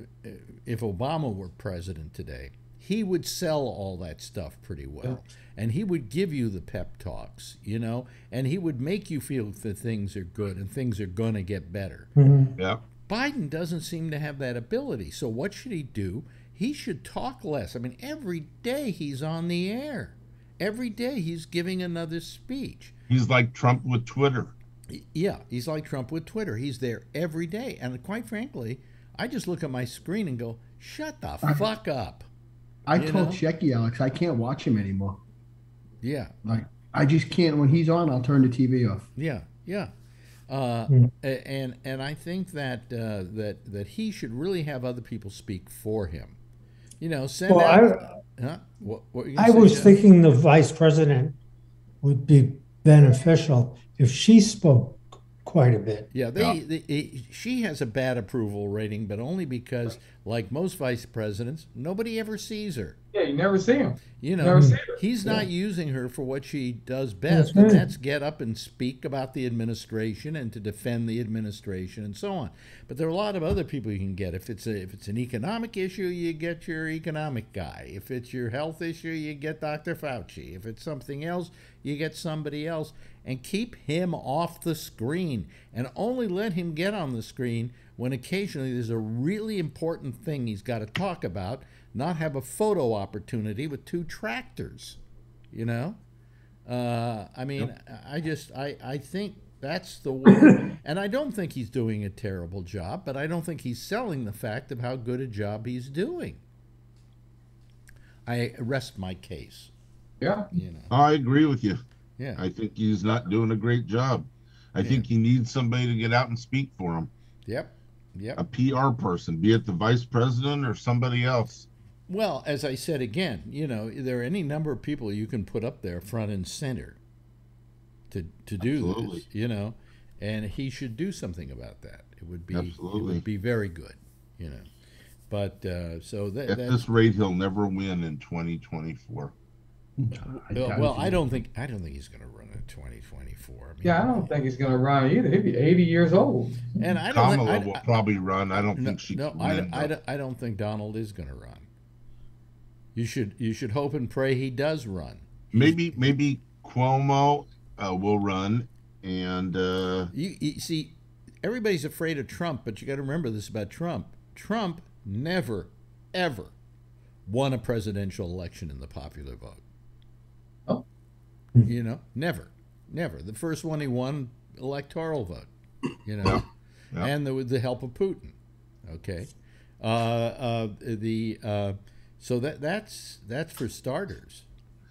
Uh, if Obama were president today, he would sell all that stuff pretty well. And he would give you the pep talks, you know, and he would make you feel that things are good and things are going to get better. Mm-hmm. Yeah. Biden doesn't seem to have that ability. So what should he do? He should talk less. I mean, every day he's on the air. Every day he's giving another speech. He's like Trump with Twitter. Yeah, he's like Trump with Twitter. He's there every day. And quite frankly, I just look at my screen and go, shut the fuck up. I You told know? Shecky Alex I can't watch him anymore. Yeah, Like I just can't. When he's on, I'll turn the TV off. yeah, yeah. Uh, a- and and I think that uh, that that he should really have other people speak for him. You know, send Well, out. I, huh? What, what you I say, was Jeff? thinking the vice president would be beneficial if she spoke quite a bit. Yeah, they, they, eh, she has a bad approval rating, but only because, like most vice presidents, nobody ever sees her. Yeah, you never see him. You know, Never seen her. he's not using her for what she does best, That's and that's get up and speak about the administration and to defend the administration and so on. But there are a lot of other people you can get. If it's a, if it's an economic issue, you get your economic guy. If it's your health issue, you get Dr. Fauci. If it's something else, you get somebody else. And keep him off the screen, and only let him get on the screen when occasionally there's a really important thing he's got to talk about, not have a photo opportunity with two tractors, you know? Uh, I mean, I just, I, I think that's the way. and I don't think he's doing a terrible job, but I don't think he's selling the fact of how good a job he's doing. I rest my case, Yeah. you know? I agree with you. Yeah. I think he's not doing a great job. I think he needs somebody to get out and speak for him. Yep. Yep. A PR person, be it the vice president or somebody else. Well, as I said again, you know, there are any number of people you can put up there front and center to to do Absolutely. this, you know, and he should do something about that. It would be it would be very good, you know. But uh, so that, At this rate, he'll never win in 2024. I well, I don't think I don't think he's going to run in 2024. I mean, Yeah, I don't think he's going to run either. He'd be 80 years old. And I don't. Kamala I, will I, probably run. I don't no, think she no, I, win. I. I don't think Donald is going to run. You should you should hope and pray he does run. maybe maybe Cuomo uh, will run, and uh, You, you see, everybody's afraid of Trump, but you got to remember this about Trump. Trump never, ever won a presidential election in the popular vote. Oh. You know, never, never. The first one he won, electoral vote. You know, Yeah. and the, with the help of Putin. Okay, uh, uh, the uh, so that that's that's for starters.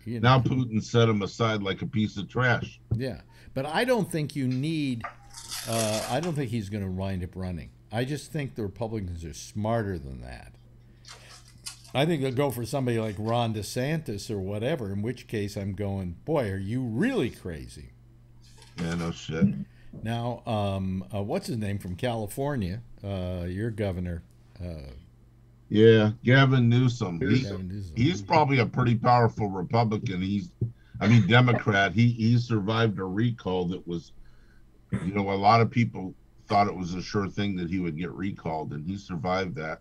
You know? now Putin set him aside like a piece of trash. Yeah, but I don't think you need. Uh, I don't think he's going to wind up running. I just think the Republicans are smarter than that. I think they'll go for somebody like Ron DeSantis or whatever. In which case, I'm going, boy, are you really crazy? Yeah, no shit. Now, um, uh, what's his name from California? Uh, your governor, uh, Yeah, Gavin Newsom. He's, Gavin Newsom. he's probably a pretty powerful Republican. He's, I mean, Democrat. He he survived a recall that was, you know, a lot of people thought it was a sure thing that he would get recalled, and he survived that.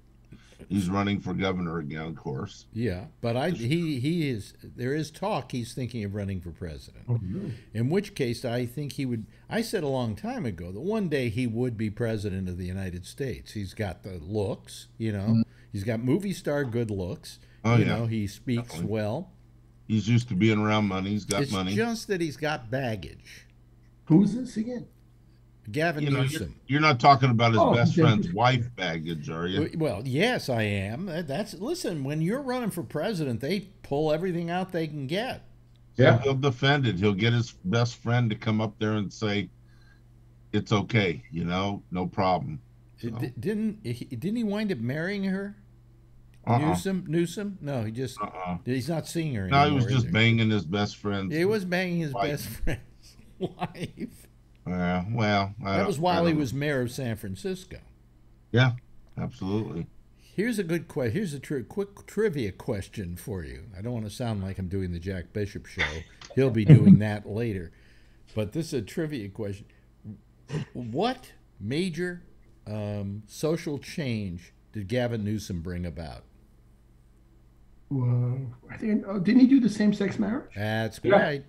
He's running for governor again, of course. Yeah, but I he he is there is talk he's thinking of running for president. Oh, In which case I think he would I said a long time ago that one day he would be president of the United States. He's got the looks, you know. Mm. He's got movie star good looks. Oh, you yeah. know, he speaks Definitely. well. He's used to being around money. He's got it's money. It's just that he's got baggage. Who's this again? Gavin you know, you're, Newsom. you're not talking about his Oh, best okay. friend's wife baggage, are you? Well, yes, I am. Uh, that's listen. When you're running for president, they pull everything out they can get. Yeah. He'll defend it. He'll get his best friend to come up there and say, "It's okay," you know, no problem. Uh, so- di- didn't he, didn't he wind up marrying her? Uh-uh. Newsom? Newsom? No, he just Uh-uh. he's not seeing her No, anymore. he was just he? banging his best friend. He was banging his wife. best friend's wife. Yeah, well, I That was while he was mayor of San Francisco. Yeah, absolutely. Here's a good question. Here's a tri- quick trivia question for you. I don't want to sound like I'm doing the Jack Bishop show. He'll be doing that later. But this is a trivia question. What major um, social change did Gavin Newsom bring about? Well, I think, oh, didn't he do the same-sex marriage? That's Yeah. right.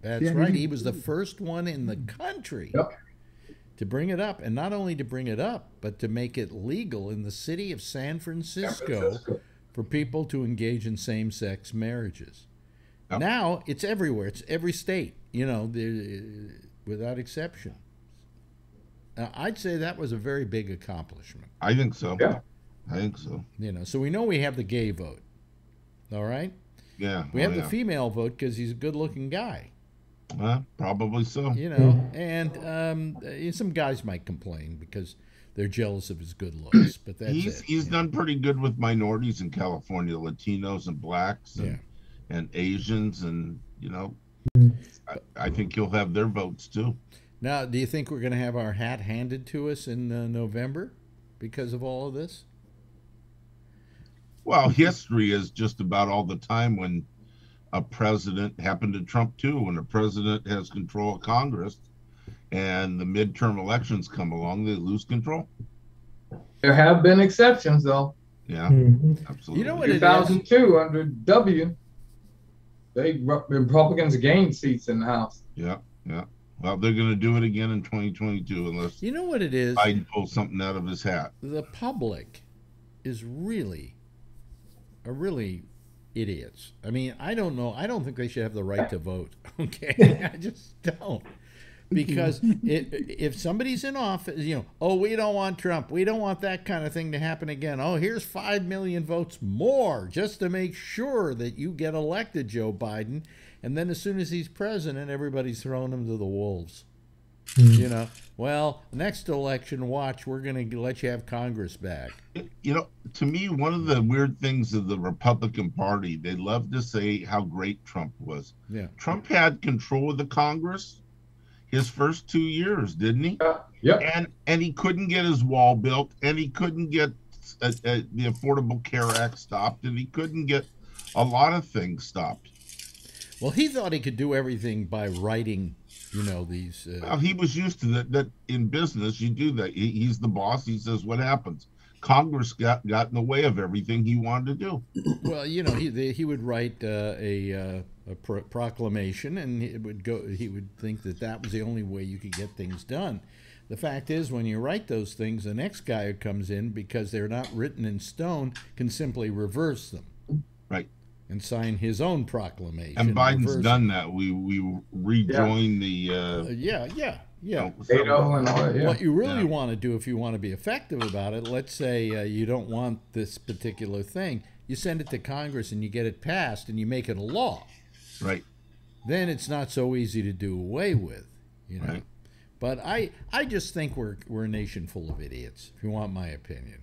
That's Yeah, right. he- He was the first one in the country Yep. to bring it up, and not only to bring it up, but to make it legal in the city of San Francisco for people to engage in same-sex marriages. Yep. Now it's everywhere. It's every state. You know, the, without exception. Now, I'd say that was a very big accomplishment. I think so. Yeah. I think so. You know, so we know we have the gay vote. All right, Yeah. we oh, have yeah. the female vote because he's a good-looking guy. Well, probably so. you know, and um, uh, some guys might complain because they're jealous of his good looks, but that's he's it. he's you done pretty good with minorities in California, Latinos and blacks and, Yeah. and Asians, and you know, I, I think he'll have their votes too. Now, do you think we're going to have our hat handed to us in uh, November because of all of this? Well, history is just about all the time when a president happened to Trump too. When a president has control of Congress and the midterm elections come along, they lose control. There have been exceptions though. Yeah, Mhm. absolutely. You know what it is? 2002 under W, they Republicans gained seats in the House. Yeah, yeah. Well, they're going to do it again in 2022 unless You know what it is? Biden pulls something out of his hat. the public is really, are really idiots. I mean, I don't know. I don't think they should have the right to vote. Okay, I just don't. Because it, if somebody's in office, you know, oh, we don't want Trump. We don't want that kind of thing to happen again. Oh, here's five million votes more just to make sure that you get elected, Joe Biden. And then as soon as he's president, everybody's throwing him to the wolves. Hmm. You know, well, next election, watch, we're going to let you have Congress back. You know, to me, one of the weird things of the Republican Party, they love to say how great Trump was. Yeah. Trump had control of the Congress his first two years, didn't he? Uh, yep. And and he couldn't get his wall built, and he couldn't get uh, uh, the Affordable Care Act stopped, and he couldn't get a lot of things stopped. Well, he thought he could do everything by writing, you know, these. Uh, Well, he was used to that. That in business, you do that. He, he's the boss. He says what happens. Congress got got in the way of everything he wanted to do. well, you know, he they, he would write uh, a, uh, a pro- proclamation, and it would go. He would think that that was the only way you could get things done. The fact is, when you write those things, the next guy who comes in, because they're not written in stone, can simply reverse them Right. And sign his own proclamation. And Biden's reverse done that. We we rejoin the. Uh, Uh, yeah, yeah, yeah. NATO and all that. Yeah. What you really Yeah. want to do if you want to be effective about it, let's say uh, you don't want this particular thing, you send it to Congress and you get it passed and you make it a law. right. Then it's not so easy to do away with, you know. Right. But I, I just think we're we're a nation full of idiots. If you want my opinion,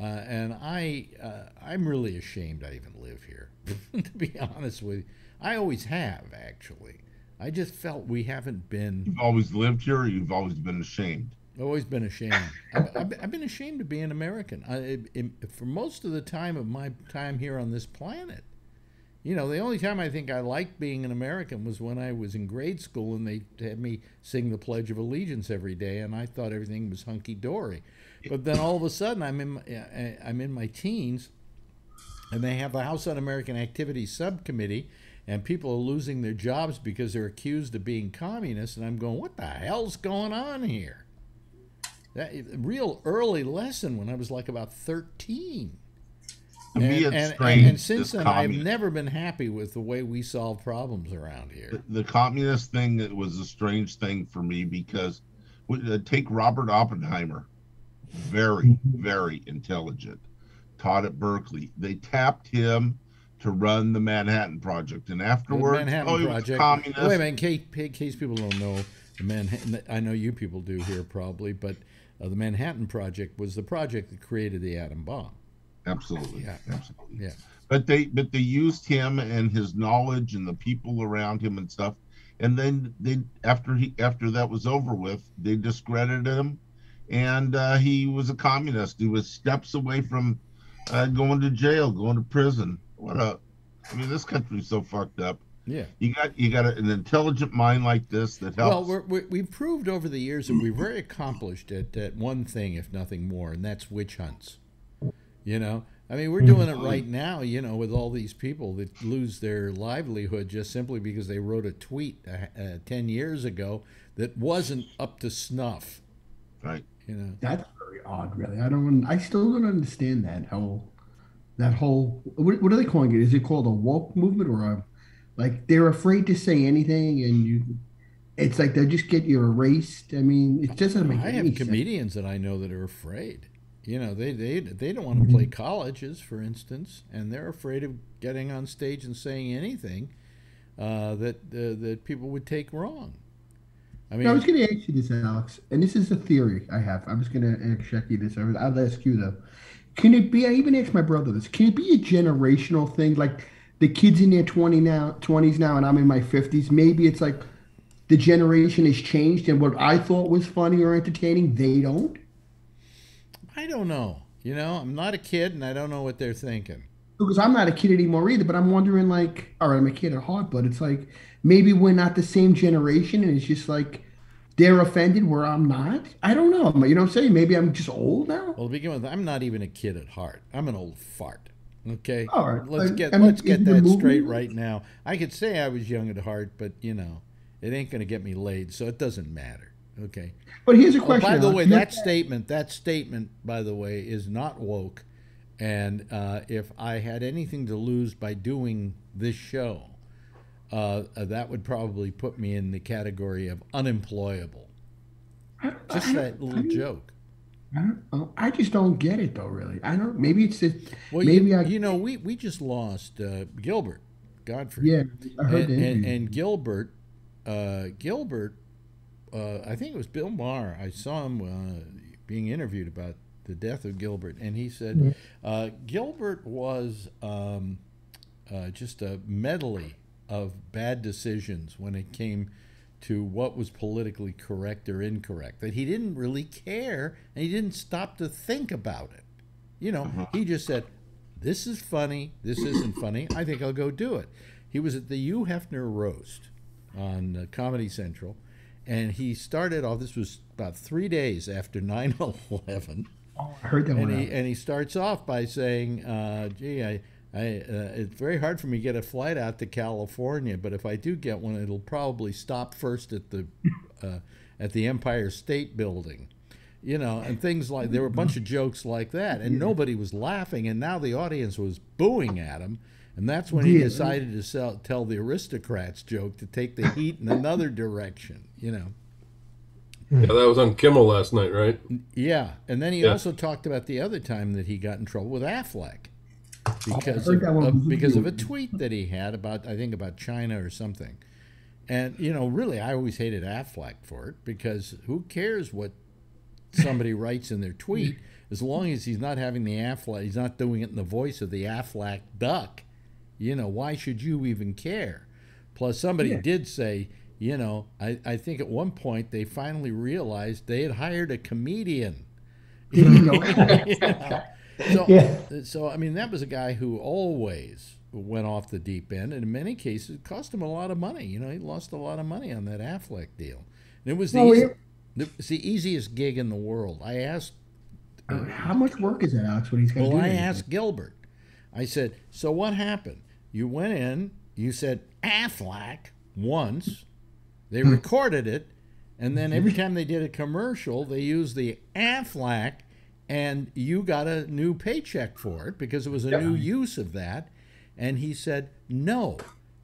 uh, and I uh, I'm really ashamed I even live here. to be honest with you, I always have actually. I just felt we haven't been You've always lived here. Or you've always been ashamed. I've always been ashamed. I've, I've, been ashamed of being an American. I, for most of the time of my time here on this planet, you know, the only time I think I liked being an American was when I was in grade school and they had me sing the Pledge of Allegiance every day, and I thought everything was hunky dory. But then all of a sudden, I'm in my, I'm in my teens, and they have the House Un-American Activities Subcommittee, and people are losing their jobs because they're accused of being communists, and I'm going, what the hell's going on here? That real early lesson when I was like about 13. To me, And, and, and, and since then, I've never been happy with the way we solve problems around here. the communist thing it was a strange thing for me because uh, take Robert Oppenheimer, very very intelligent, taught at Berkeley. They tapped him to run the Manhattan Project, and afterwards, Manhattan oh, he was Project. communist. Wait a minute, case, in case people don't know, the Manhattan. I know you people do here probably, but uh, the Manhattan Project was the project that created the atom bomb. Absolutely, Yeah. absolutely. Yeah. But they but they used him and his knowledge and the people around him and stuff. And then they after he after that was over with, they discredited him, and uh, he was a communist. He was steps away from uh, going to jail, going to prison. What a I mean, this country's so fucked up. Yeah. You got you got a, an intelligent mind like this that Well, helps. we're, we're, we've proved over the years that we're very accomplished at, at one thing, if nothing more, and that's witch hunts. You know, I mean, we're doing it right now. You know, with all these people that lose their livelihood just simply because they wrote a tweet uh, uh, ten years ago that wasn't up to snuff. right. You know. That's very odd, really. I don't. I still don't understand that whole, that whole. What, what are they calling it? Is it called a woke movement or a, like they're afraid to say anything and you, it's like they just get you erased. I mean, it doesn't make I any have sense. comedians that I know that are afraid. You know, they they they don't want to play colleges, for instance, and they're afraid of getting on stage and saying anything uh, that uh, that people would take wrong. I mean, I was going to ask you this, Alex, and this is a theory I have. I was going to ask you this. I'll ask you though. Can it be? I even asked my brother this. Can it be a generational thing? Like the kids in their twenty now, twenties now, and I'm in my fifties. Maybe it's like the generation has changed, and what I thought was funny or entertaining, they don't. I don't know. You know, I'm not a kid, and I don't know what they're thinking. Because I'm not a kid anymore either. But I'm wondering, like, all right, I'm a kid at heart, but it's like maybe we're not the same generation, and it's just like they're offended where I'm not. I don't know. You know what I'm saying? Maybe I'm just old now. Well, to begin with, I'm not even a kid at heart. I'm an old fart. Okay. All right. Let's get I mean, let's get that straight right now. I could say I was young at heart, but you know, it ain't going to get me laid, so it doesn't matter. Okay. But here's a Oh, question. by the way, that statement, that statement, by the way, is not woke. And uh, if I had anything to lose by doing this show, uh, that would probably put me in the category of unemployable. I Just I that little joke. I, don't, oh, I just don't get it though. Really, I don't. Maybe it's just. Well, maybe you, I. you know, we, we just lost uh, Gilbert Gottfried. yeah, I heard and, and, and Gilbert, uh, Gilbert, uh, I think it was Bill Maher. I saw him uh, being interviewed about the death of Gilbert, and he said uh, Gilbert was um, uh, just a medley of bad decisions when it came to what was politically correct or incorrect. That he didn't really care, and he didn't stop to think about it. You know, he just said, "This is funny. This isn't funny. I think I'll go do it." He was at the Hugh Hefner roast on uh, Comedy Central, and he started off. This was about three days after 9/11, Oh, I heard that and one. he out. and he starts off by saying, uh, "Gee, I." I, uh, it's very hard for me to get a flight out to California, but if I do get one, it'll probably stop first at the uh, at the Empire State Building, you know, and things like there were a bunch of jokes like that, and nobody was laughing, and now the audience was booing at him, and that's when he Yeah. decided to sell, tell the aristocrats joke to take the heat in another direction, you know. Yeah, that was on Kimmel last night, right? Yeah, and then he Yeah. also talked about the other time that he got in trouble with Aflac because of, of- because of a tweet that he had about I think about China or something. And you know, really, I always hated Aflac for it because who cares what somebody writes in their tweet as long as he's not having the Aflac, he's not doing it in the voice of the Aflac duck. You know, why should you even care? Plus, somebody Yeah. did say you know, I, I think at one point they finally realized they had hired a comedian. You know? You know? So, Yeah. so I mean, that was a guy who always went off the deep end, and in many cases, it cost him a lot of money. You know, he lost a lot of money on that Aflac deal. And it was the, Well, easy- the easiest gig in the world. I asked Uh, How much work is that, Alex? What he's got to well, do? I to- asked Gilbert. I said, "So what happened? You went in, you said Aflac once, they Hmm. recorded it, and then every time they did a commercial, they used the Aflac, and you got a new paycheck for it because it was a new use of that." And he said, "No.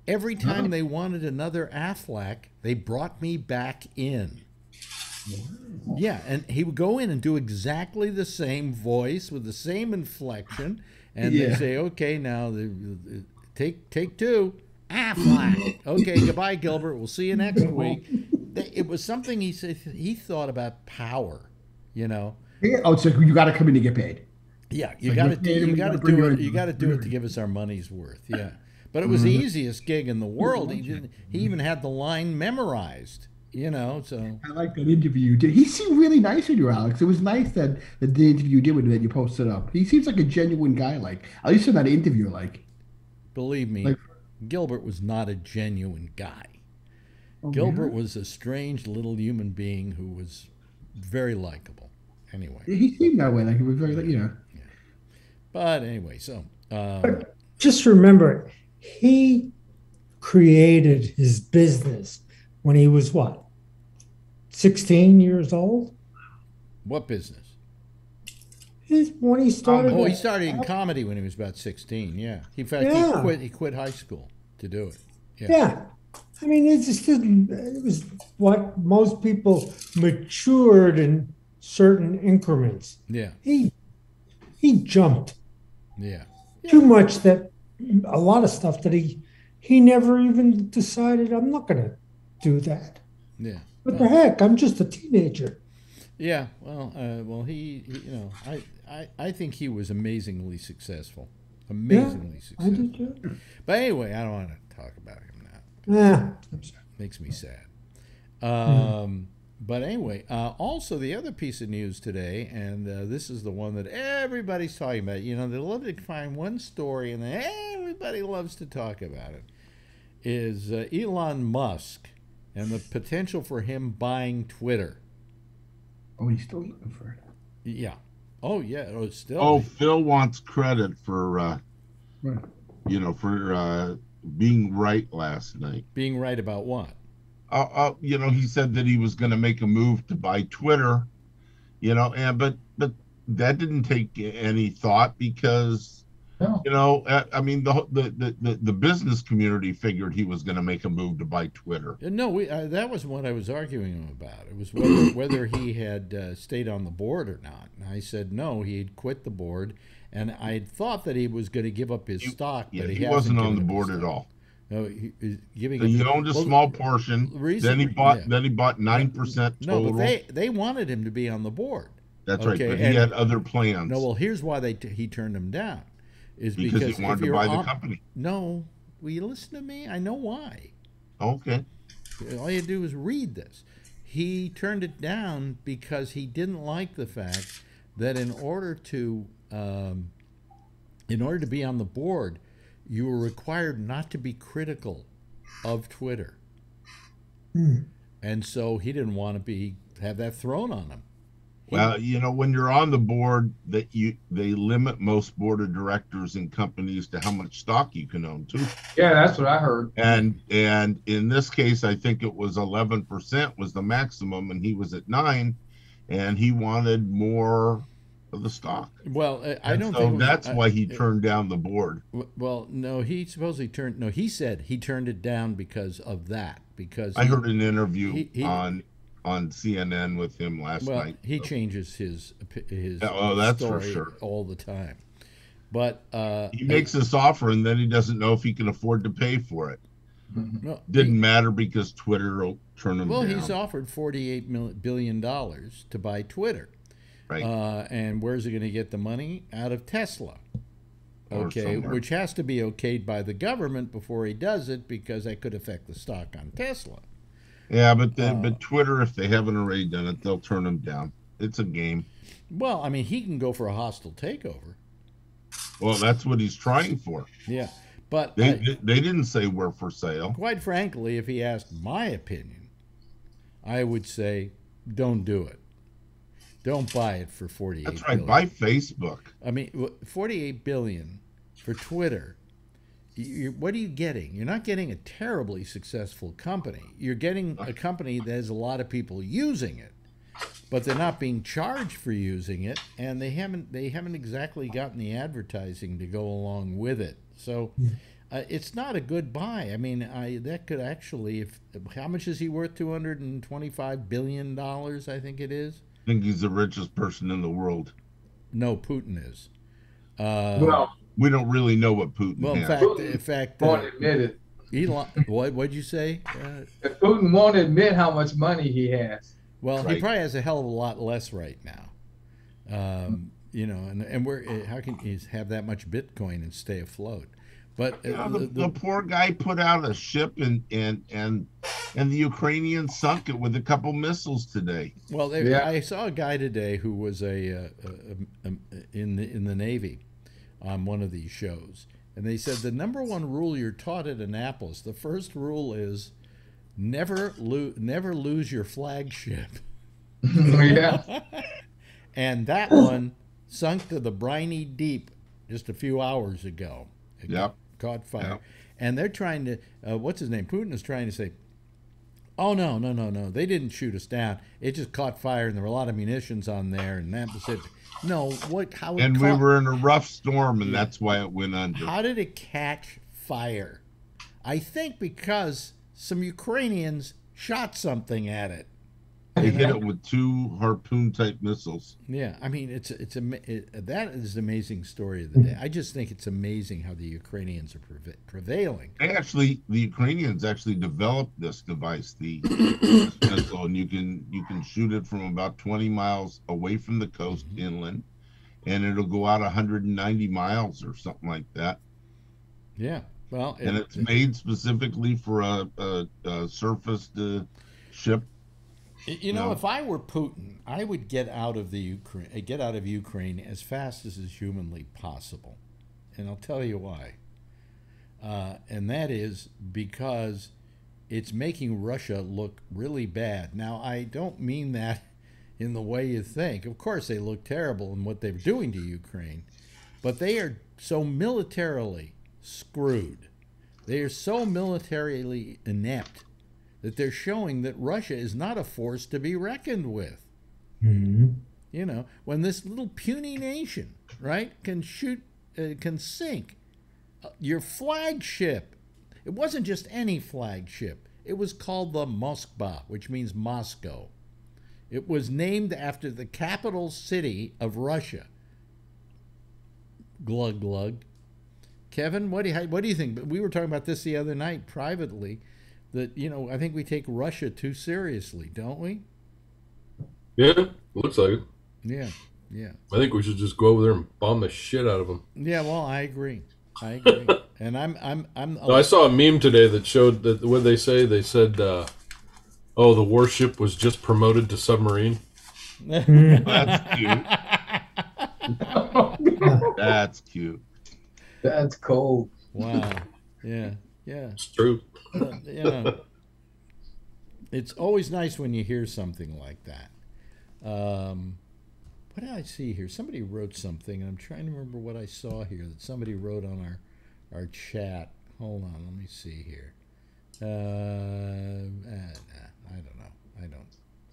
Every uh-huh. time they wanted another Aflac, they brought me back in." Yeah, and he would go in and do exactly the same voice with the same inflection, and they say, "Okay, now the, the- take take two, Aflac. Okay, goodbye, Gilbert. We'll see you next week." It was something he said he thought about power, you know. Yeah, Oh, so you got to come in to get paid. Yeah, you Like, got to you're you got to do it. You got to do it to give us our money's worth. Yeah, but it was the mm-hmm. easiest gig in the world. He didn't. He even had the line memorized. You know, so I like that interview you did. He seemed really nice with you, Alex. It was nice that, that the interview you did with that you posted up. He seems like a genuine guy. Like at least in that interview, like believe me, Like- Gilbert was not a genuine guy. Oh, Gilbert was a strange little human being who was very likable. Anyway, he seemed that way. Like he was very, like, you know. but anyway, so um, Just remember, he created his business when he was what, 16 years old? what business? His, when he started. Oh, he started in comedy when he was about sixteen. Yeah, he, in fact, he quit. He quit high school to do it. Yeah. Yeah. I mean, it just didn't, it was what most people matured in certain increments. Yeah, He he jumped yeah, too much that a lot of stuff that he he never even decided I'm not going to do that. yeah. What the heck? I'm just a teenager. Yeah, well, uh, well, he, he, you know, I, I, I think he was amazingly successful, amazingly I successful. did too. But anyway, I don't want to talk about him now. Yeah. Makes me sad. Um, But anyway, uh, also the other piece of news today, and uh, this is the one that everybody's talking about. You know, they love to find one story, and everybody loves to talk about it. Is uh, Elon Musk and the potential for him buying Twitter? Oh, he's still looking for it. Yeah. Oh yeah. Oh, still. Oh, Phil wants credit for uh, Right. you know for uh, being right last night. Being right about what? Uh, uh, you know, he said that he was going to make a move to buy Twitter. You know, and but but that didn't take any thought because No. you know, uh, I mean, the, the the the the business community figured he was going to make a move to buy Twitter. Uh, No, we, uh, that was what I was arguing him about. It was whether, whether he had uh, stayed on the board or not. And I said no, he had quit the board, and I had thought that he was going to give up his He- stock, Yeah, but he, he wasn't on the board his at stock. all. No, he, he's giving. So he owned a well, small portion. reason- Then he bought. yeah. Then he bought nine percent total. No, but they they wanted him to be on the board. That's okay, right. But he had other plans. No, well, here's why they t- he turned him down, is because, because, he wanted to buy the company. No, will you listen to me? I know why. Okay. All you do is read this. He turned it down because he didn't like the fact that in order to um, in order to be on the board, you were required not to be critical of Twitter, and so he didn't want to be have that thrown on him. He- Well, you know, when you're on the board, that you they limit most board of directors in companies to how much stock you can own too. Yeah, that's what I heard. And and in this case, I think it was 11 percent was the maximum, and he was at nine, and he wanted more of the stock. well, I- I And don't so think uh, it was- that's why he turned down the board. Well, no, he supposedly turned. No, he said he turned it down because of that. Because I he- heard an interview he- he- on on CNN with him last Well, night. he so- changes his his Yeah, oh, that's for story sure. all the time. But uh, He makes this offer, and then he doesn't know if he can afford to pay for it. Mm-hmm. no, Didn't he- matter because Twitter will turn him well, down. he's offered forty-eight mil- billion dollars to buy Twitter, right. uh, and where's he going to get the money out of Tesla? Okay, which has to be okayed by the government before he does it because that could affect the stock on Tesla. Yeah, but then, Uh, but Twitter, if they haven't already done it, they'll turn him down. It's a game. Well, I mean, he can go for a hostile takeover. Well, that's what he's trying for. Yeah, but They I- they, they didn't say we're for sale. quite frankly, if he asked my opinion, I would say, don't do it. Don't buy it for forty-eight. That's right. billion. Buy Facebook. I mean, 48 billion for Twitter. You, what are you getting? You're not getting a terribly successful company. You're getting a company that has a lot of people using it, but they're not being charged for using it, and they haven't they haven't exactly gotten the advertising to go along with it. So. Uh, it's not a good buy. I mean, I that could actually, if how much is he worth? Two hundred and twenty-five billion dollars, I think it is. I think he's the richest person in the world. No, Putin is. Uh, Well, We don't really know what Putin Well, in has. fact, Putin in fact, won't uh, admit it. Elon, what what'd you say? Uh, If Putin won't admit how much money he has. well, he probably has a hell of a lot less right now. Um, you know, and and we're uh, how can he have that much Bitcoin and stay afloat? But You know, the, the- the the- poor guy put out a ship and and and and the Ukrainians sunk it with a couple missiles today. well, there, Yeah. I saw a guy today who was a, uh, a, a, a in the in the Navy on one of these shows, and they said the number one rule you're taught at Annapolis, the first rule is never lo- never lose your flagship. yeah. and that one sunk to the briny deep just a few hours ago. Yep. Caught fire, Yep. and they're trying to. Uh, what's his name? Putin is trying to say, "Oh no, no, no, no! They didn't shoot us down. It just caught fire, and there were a lot of munitions on there, and that was it." No, what? How? And we caught- were in a rough storm, and that's why it went under. How did it catch fire? I think because some Ukrainians shot something at it. They hit it with two harpoon type missiles. Yeah, I mean it's it's a it, that is amazing story of the day. I just think it's amazing how the Ukrainians are preva- prevailing. They actually, the Ukrainians actually developed this device, the missile, and you can you can shoot it from about 20 miles away from the coast mm-hmm. inland, and it'll go out 190 miles or something like that. Yeah, well, And it- it's made specifically for a, a, a surface to ship. You know, no. if I were Putin, I would get out of the Ukraine, uh, get out of Ukraine as fast as is humanly possible, and I'll tell you why. Uh, and that is because it's making Russia look really bad. Now, I don't mean that in the way you think. Of course, they look terrible in what they're doing to Ukraine, but they are so militarily screwed. They are so militarily inept that they're showing that Russia is not a force to be reckoned with. Mhm. You know, when this little puny nation, right, can shoot, uh, can sink uh, your flagship. It wasn't just any flagship. It was called the Moskva, which means Moscow. It was named after the capital city of Russia. Glug glug. Kevin, what do you what do you think? We were talking about this the other night privately. That you know, I think we take Russia too seriously, don't we? Yeah, looks like it. Yeah, yeah. I think we should just go over there and bomb the shit out of them. Yeah, well, I agree. I agree. and I'm, I'm, I'm. No, I saw a meme today that showed that what they say. They said, uh, "Oh, the warship was just promoted to submarine." That's cute. That's cute. That's cold. wow. Yeah, yeah. It's true. Uh, you know, it's always nice when you hear something like that. Um, what did I see here? Somebody wrote something, and I'm trying to remember what I saw here that somebody wrote on our our chat. Hold on, let me see here. Uh, uh, nah, I don't know. I don't.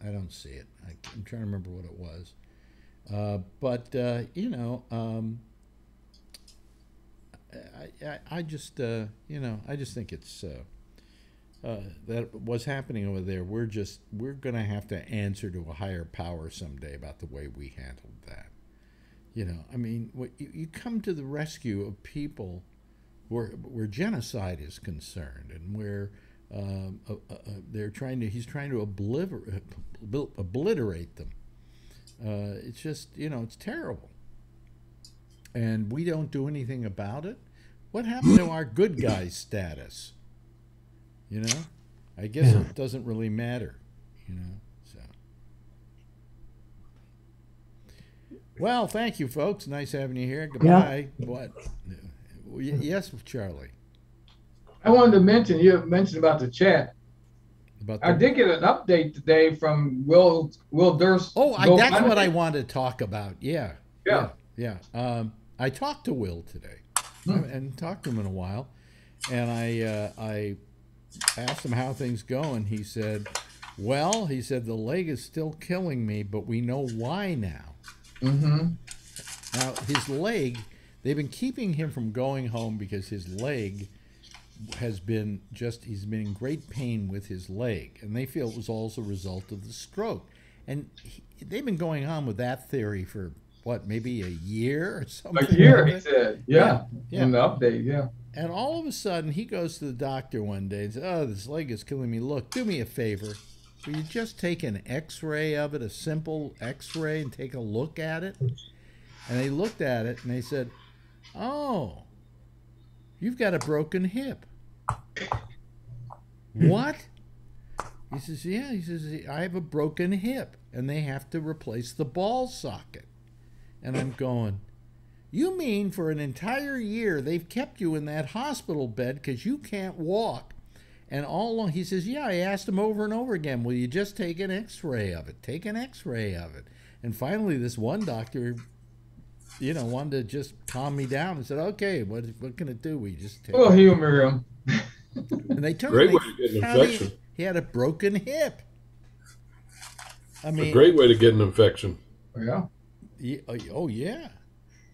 I don't see it. I, I'm trying to remember what it was. Uh, but uh, you know, um, I, I, I just uh, you know, I just think it's uh, uh, that what's happening over there. We're just we're gonna have to answer to a higher power someday about the way we handled that. You know, I mean, what, you, you come to the rescue of people where where genocide is concerned, and where um, uh, uh, uh, they're trying to he's trying to obliter- obliterate them. Uh, it's just you know it's terrible, and we don't do anything about it. What happened to our good guy status? You know, I guess Yeah. it doesn't really matter, you know. So, well, thank you, folks. Nice having you here. Goodbye. What? Yes, Charlie. I wanted to mention you mentioned about the chat. About I did get an update today from Will Will Durst. Oh, I, that's GoFundMe. what I wanted to talk about. Yeah. Yeah. Yeah. yeah. Um, I talked to Will today. Hmm. I haven't talked to him in a while. And I, uh, I asked him how things go, and he said, Well, he said, the leg is still killing me, but we know why now. Mm-hmm. Now, his leg, they've been keeping him from going home because his leg has been just, he's been in great pain with his leg. And they feel it was also a result of the stroke. And he, they've been going on with that theory for what, maybe a year or something? A year, like he said. Yeah. Yeah. In the update, yeah. And all of a sudden, he goes to the doctor one day and says, Oh, this leg is killing me. Look, do me a favor. Will you just take an x ray of it, a simple x ray, and take a look at it? And they looked at it and they said, Oh, you've got a broken hip. what? He says, Yeah. He says, I have a broken hip, and they have to replace the ball socket. And I'm going, you mean for an entire year they've kept you in that hospital bed because you can't walk? And all along, he says, Yeah, I asked him over and over again, Will you just take an x ray of it? Take an x ray of it. And finally, this one doctor, you know, wanted to just calm me down and said, Okay, what, what can it do? We just take We'll it. humor him. And they took Great him. way to get an found he- He had a broken hip. I mean, a great way to get an infection. Yeah. Ye- oh, oh yeah,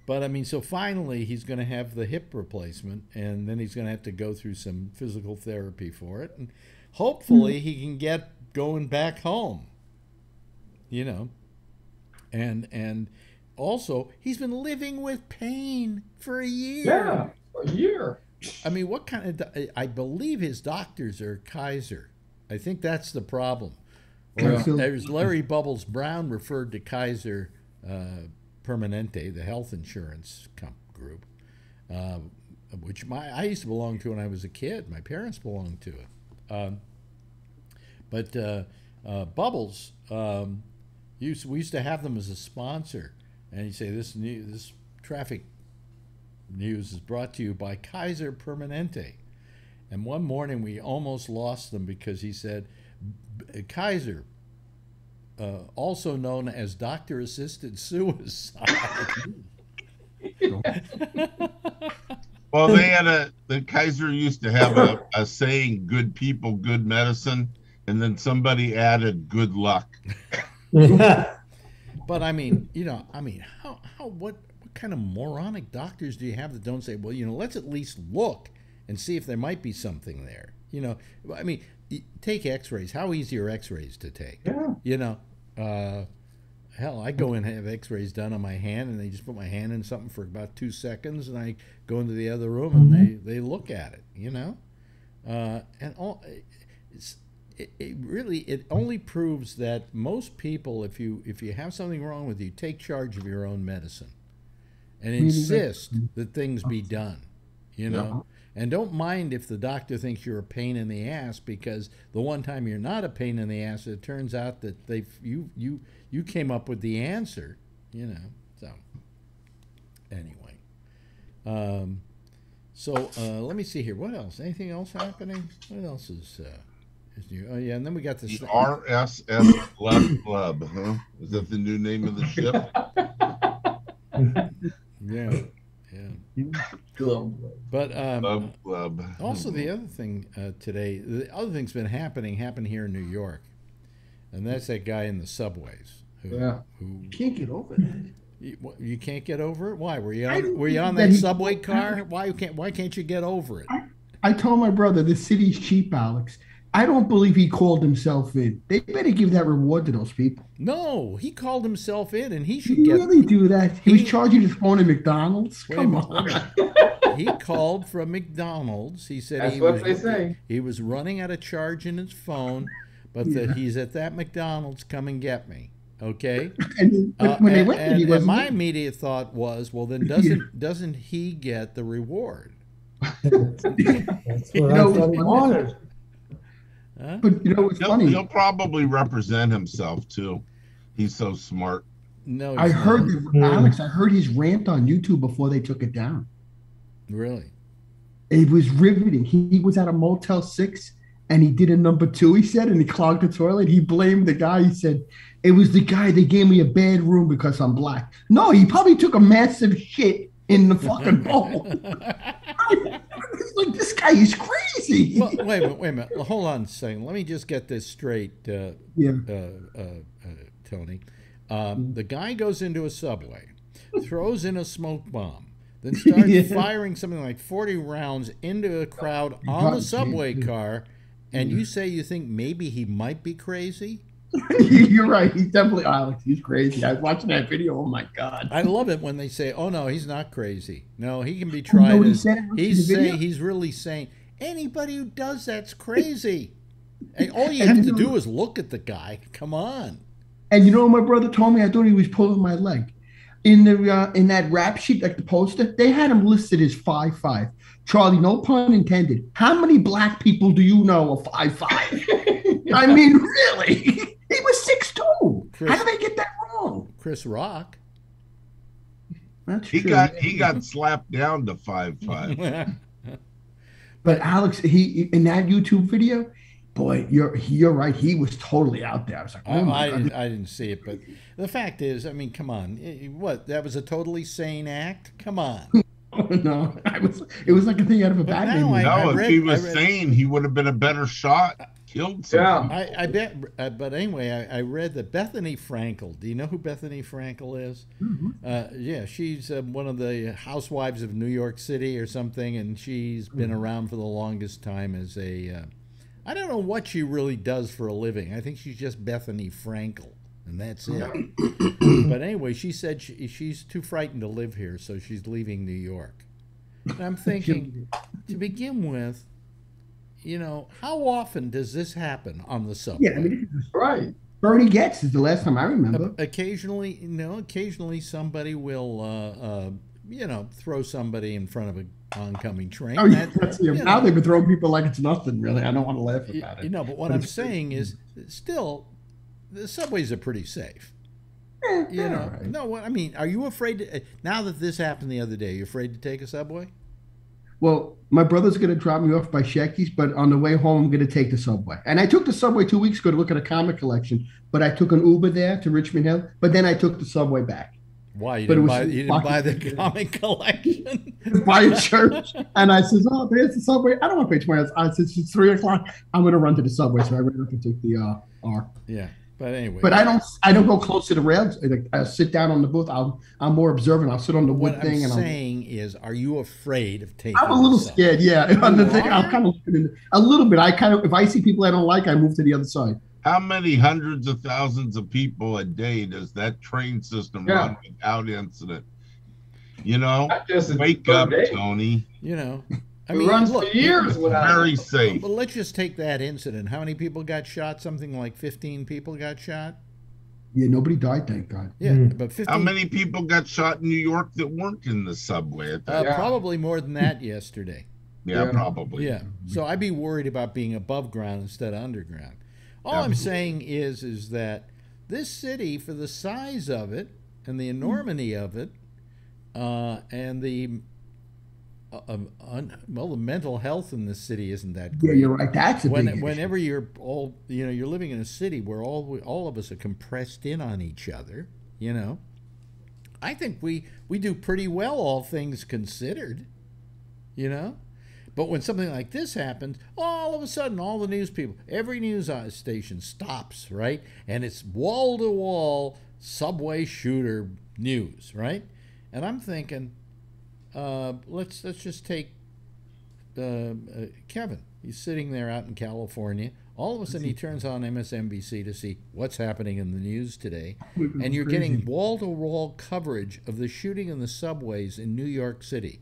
but I mean, so finally he's going to have the hip replacement, and then he's going to have to go through some physical therapy for it, and hopefully he can get going back home. You know, and and also he's been living with pain for a year. Yeah. A year. I mean, what kind of? I believe his doctors are Kaiser. I think that's the problem. Or. So- as Larry Bubbles Brown referred to Kaiser uh, Permanente, the health insurance group, uh, which my I used to belong to when I was a kid. My parents belonged to it. Um, but uh, uh, Bubbles, um, used we used to have them as a sponsor, and you say this new this traffic news is brought to you by Kaiser Permanente. And one morning we almost lost them because he said, "B- Kaiser, uh, also known as doctor assisted suicide. Well, they had a the Kaiser used to have a, a saying, "Good people, good medicine," and then somebody added, "Good luck." but I mean, you know, I mean, how, how, what, what kind of moronic doctors do you have that don't say, well, you know, let's at least look and see if there might be something there? You know, I mean, take X-rays. How easy are X-rays to take? Yeah. You know, uh, hell, I go and have X-rays done on my hand, and they just put my hand in something for about two seconds, and I go into the other room and they they look at it. You know, uh, and all it's it, it really it only proves that most people, if you if you have something wrong with you, take charge of your own medicine, and insist that things be done. You know. And don't mind if the doctor thinks you're a pain in the ass because the one time you're not a pain in the ass, it turns out that they you you you came up with the answer, you know. So anyway, um, so uh, let me see here. What else? Anything else happening? What else is uh, is new? Oh yeah, and then we got this. The RSS Left Club, huh? Is that the new name of the ship? yeah, yeah. But um, Love Club. Also, the other thing uh, today, the other thing's been happening, happened here in New York, and that's that guy in the subways. Who, Yeah. Who Can't get over that. you, you can't get over it? Why were you on, were you on that that he- subway car? Why can't Why can't you get over it? I told my brother the city's cheap, Alex. I don't believe he called himself in. They better give that reward to those people. No, he called himself in, and he should Did you get. really do that? He was charging his phone at McDonald's. Wait a Come minute, on. a he called from McDonald's. He said That's he what was they say. he was running out of charge in his phone, but that he's at that McDonald's. Come and get me. Okay. And when, Uh, when they and, went, there, he and- and my there. immediate thought was, well, then doesn't doesn't he get the reward? That's what You I know, thought he wanted. Huh? But you know, it's He'll, funny. he'll probably represent himself too. He's so smart. No, I he's heard not. that, mm-hmm. Alex. I heard his rant on YouTube before they took it down. Really? It was riveting. He, he was at a Motel Six and he did a number two. He said, and he clogged the toilet. He blamed the guy. He said, "It was the guy that gave me a bad room because I'm black." No, he probably took a massive shit in the fucking bowl. like this guy is crazy. well, wait a minute, wait a minute. Hold on a second. Let me just get this straight, uh, yeah. uh, uh, uh, Tony. Um, the guy goes into a subway, throws in a smoke bomb, then starts Yeah. firing something like 40 rounds into a crowd on the subway car, and you say you think maybe he might be crazy? You're right. He's definitely Alex. He's crazy. I was watching that video. Oh my god. I love it when they say, "Oh no, he's not crazy. No, he can be You know tried." what he as, said in the he's saying he's really saying anybody who does that's crazy. and all you And have you to know- do is look at the guy. Come on. And you know what my brother told me? I thought he was pulling my leg. In the uh, in that rap sheet, like the poster, they had him listed as five five. Charlie, no pun intended. How many black people do you know are five five? I mean, really? Chris- How did they get that wrong? Chris Rock. That's He true. got he got slapped down to five five. But Alex, he in that YouTube video, boy, you're you're right. He was totally out there. I was like, I, oh my I, god. didn't, I didn't see it, but the fact is, I mean, come on. I- What? That was a totally sane act? Come on. no, I was. It was like a thing out of a But Batman now movie. I- No, if read- he was read- sane, he would have been a better shot. Killed Yeah. I, I bet, uh, but anyway, I, I read that Bethenny Frankel. Do you know who Bethenny Frankel is? Uh, yeah, she's uh, one of the housewives of New York City or something, and she's been around for the longest time as a. Uh, I don't know what she really does for a living. I think she's just Bethenny Frankel, and that's it. but anyway, she said she, she's too frightened to live here, so she's leaving New York. And I'm thinking, to begin with, you know, how often does this happen on the subway? Yeah, I mean, Right. Bernie Goetz is the last time I remember. occasionally, you know, occasionally somebody will, uh, uh, you know, throw somebody in front of an oncoming train. Oh, yeah, That- that's, you yeah. Now know, they've been throwing people like it's nothing, really. I don't want to laugh about it. You know, but what But I'm saying is, still, the subways are pretty safe. You know, right. no, what I mean, are you afraid to, now that this happened the other day? You afraid to take a subway? Well, my brother's going to drop me off by Shecky's, but on the way home, I'm going to take the subway. And I took the subway two weeks ago to look at a comic collection, but I took an Uber there to Richmond Hill, but then I took the subway back. Why you But it didn't was buy? You didn't buy the comic collection? by a church. And I says, Oh, there's the subway. I don't want to pay 20 I said, It's three o'clock. I'm going to run to the subway. So I ran up and took the uh, R. yeah, but anyway. But I don't I don't go close to the rails. Like, I sit down on the booth. I'll, I'm more observant. I'll sit on the wood what thing I'm and I'll. saying is, are you afraid of taking? I'm a little the subway? scared, yeah. On the thing, I'm kind of a little bit. I kind of, if I see people I don't like, I move to the other side. How many hundreds of thousands of people a day does that train system Yeah. run without incident? You know, Not just wake up, day. Tony. You know, I It mean, runs look, for years without. Very safe. Well, let's just take that incident. How many people got shot? Something like 15 people got shot? Yeah, nobody died, thank God. Yeah, Mm. but 15. How many people got shot in New York that weren't in the subway at Uh. Yeah. Probably more than that yesterday. yeah, yeah. probably. Yeah. So I'd be worried about being above ground instead of underground. All I'm saying is, is that this city, for the size of it and the enormity of it, uh, and the um, un, well, the mental health in the city isn't that Yeah, you're right. That's a when, big issue. whenever you're all you know you're living in a city where all all of us are compressed in on each other you know i think we we do pretty well all things considered you know but when something like this happens all of a sudden all the news people every news uh, station stops right and it's wall to wall subway shooter news right and i'm thinking uh, let's let's just take uh, uh, Kevin. He's sitting there out in California. All of a sudden, he turns on MSNBC to see what's happening in the news today, and you're getting wall-to-wall coverage of the shooting in the subways in New York City.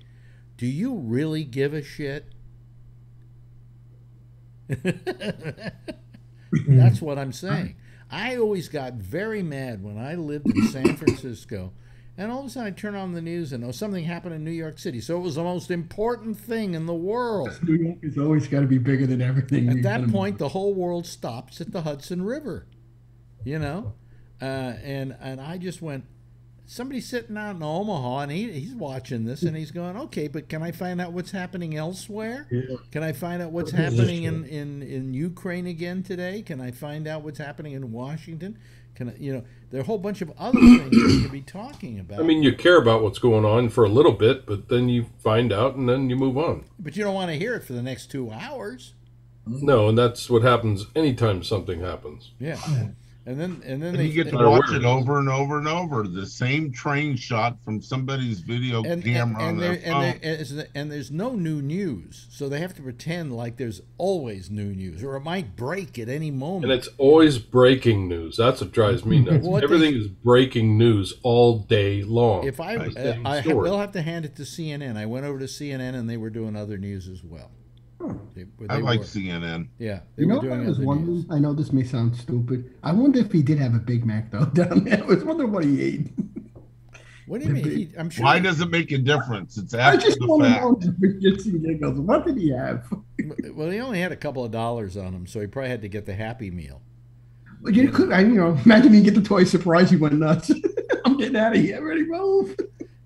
Do you really give a shit? That's what I'm saying. I always got very mad when I lived in San Francisco And all of a sudden, I turn on the news and oh, something happened in New York City. So it was the most important thing in the world. New York has always got to be bigger than everything. At that point, the whole world stops at the Hudson River, you know, uh, and and I just went. Somebody's sitting out in Omaha, and he, he's watching this, and he's going, "Okay, but can I find out what's happening elsewhere? Yeah. Can I find out what's happening in, in, in Ukraine again today? Can I find out what's happening in Washington? Can I, you know, there are a whole bunch of other things we could be talking about. I mean, you care about what's going on for a little bit, but then you find out and then you move on. but you don't want to hear it for the next two hours. No, and that's what happens anytime something happens. Yeah, and then and then And they you get to They're watch aware. it over and over and over. The same train shot from somebody's video and, and, camera on and, their there, and, phone. there, is- and there's no new news, so they have to pretend like there's always new news, or it might break at any moment. And it's always breaking news. That's what drives me nuts. What they- Everything is breaking news all day long. if I, The uh, same I will have to hand it to CNN. I went over to CNN and they were doing other news as well. They, I like were. CNN. Yeah, they You know were what I was other wondering? news. I know this may sound stupid. I wonder if he did have a Big Mac though down there. I was wondering what he ate. What do you mean? He, I'm sure. Why does it make a difference? It's I just the want to fact. know just for shits and giggles. What did he have? well, he only had a couple of dollars on him, so he probably had to get the Happy Meal. Well, you could, I, you know, imagine you get the toy surprise, you went nuts. I'm getting out of here. Ready, move.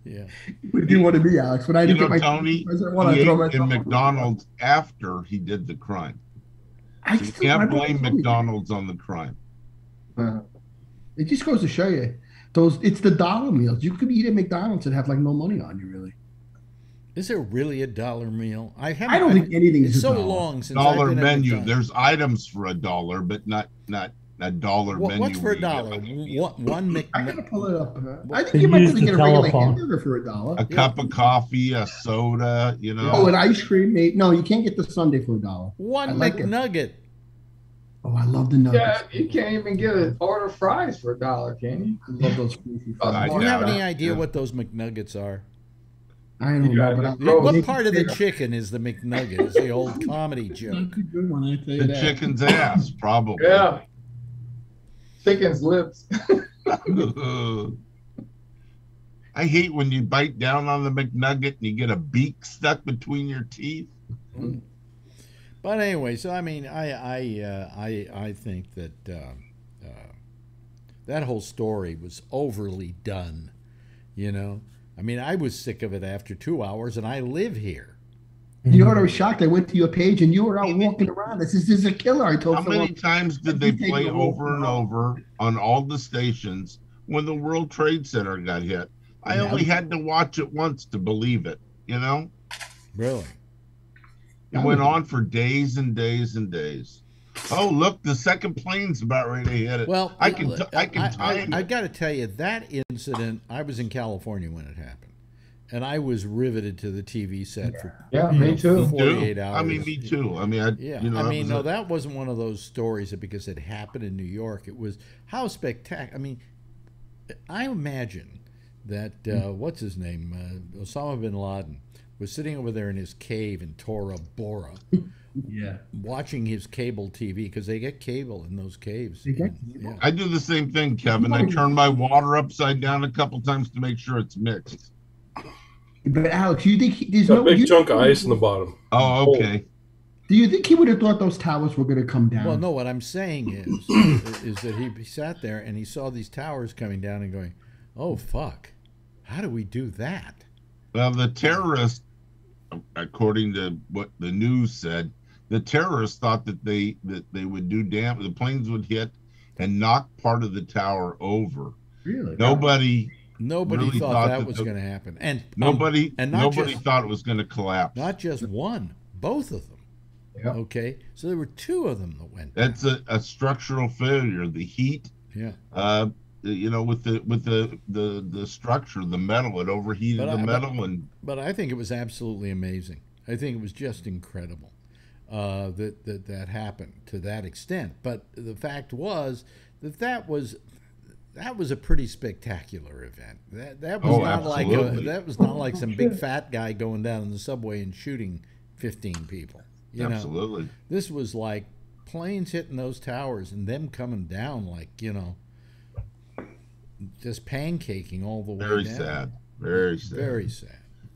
Yeah. What do you want to be, Alex? When I You didn't know, get my Tony, I said, "Well, I he ate in myself- McDonald's after he did the crime. I So you can't blame. McDonald's on the crime. Uh, it just goes to show you those. It's the dollar meals. You could eat at McDonald's and have like no money on you, really. Is there really a dollar meal? I haven't. I don't think anything is so dollar. long since I've Dollar been menu. McDonald's. There's items for a dollar, but not not a dollar What, menu. what's for a dollar? like a meal. One, one Mc, I gotta pull it up. Uh, I think They you might use have to get a regular hamburger for a dollar. A cup of coffee, a soda, you know. Oh, an ice cream, mate. No, you can't get the sundae for a dollar. I one like it. Oh, I love the nuggets. Yeah, you can't even get an order of fries for a dollar, can you? I love those greasy Uh, I Do fries. you have any idea Yeah. what those McNuggets are? I don't know, but I, Yeah, what part of the chicken is the McNugget? It's the old comedy joke. That's a good one, I tell you the that. chicken's ass, probably. Yeah. Chicken's lips. I hate when you bite down on the McNugget and you get a beak stuck between your teeth. But anyway, so I mean, I I uh, I I think that uh, uh, that whole story was overly done. You know, I mean, I was sick of it after two hours, and I live here. You know what? I was mm-hmm. shocked. I went to your page and you were out walking around. This is this is a killer. I told How someone. many times did they play over and over on all the stations when the World Trade Center got hit? I Yeah. only had to watch it once to believe it. You know, Really? it went on for days and days and days. Oh, look, the second plane's about ready to hit it. Well, I can t- I can I, time I, it. got to tell you that incident. I was in California when it happened, and I was riveted to the TV set for Yeah, me know, too. Me too. 48 hours. I mean, me too. I mean, I, Yeah, you know, I that mean, was no, a- that wasn't one of those stories that because it happened in New York, it was how spectacular. I mean, I imagine that uh, what's his name, uh, Osama bin Laden, was sitting over there in his cave in Tora Bora, Yeah. watching his cable TV because they get cable in those caves. They get And, yeah. I do the same thing, Kevin. I turn my water upside down a couple times to make sure it's mixed. But Alex, you think he, there's a no big you- chunk of ice in the bottom. Oh, okay. Do you think he would have thought those towers were going to come down? Well, no, what I'm saying is, is that he sat there and he saw these towers coming down and going, "Oh fuck, how do we do that?" Well, the terrorists, according to what the news said, the terrorists thought that they that they would do damn. The planes would hit and knock part of the tower over. Really? Nobody, Nobody Really thought thought that that was going to happen, and um, nobody, and nobody just- thought it was going to collapse. not just one, both of them. Yeah. Okay, so there were two of them that went. down. That's a, a structural failure. The heat, yeah. uh, you know, with the with the the the structure, the metal, it overheated But the I- but- metal, and But I think it was absolutely amazing. I think it was just incredible uh, that, that that happened to that extent. But the fact was that that was that was a pretty spectacular event. That that was Oh, not like a, that was not like some big fat guy going down in the subway and shooting fifteen people. You know, absolutely. this was like planes hitting those towers and them coming down like you know just pancaking all the way Very down. sad. Very sad. Very sad.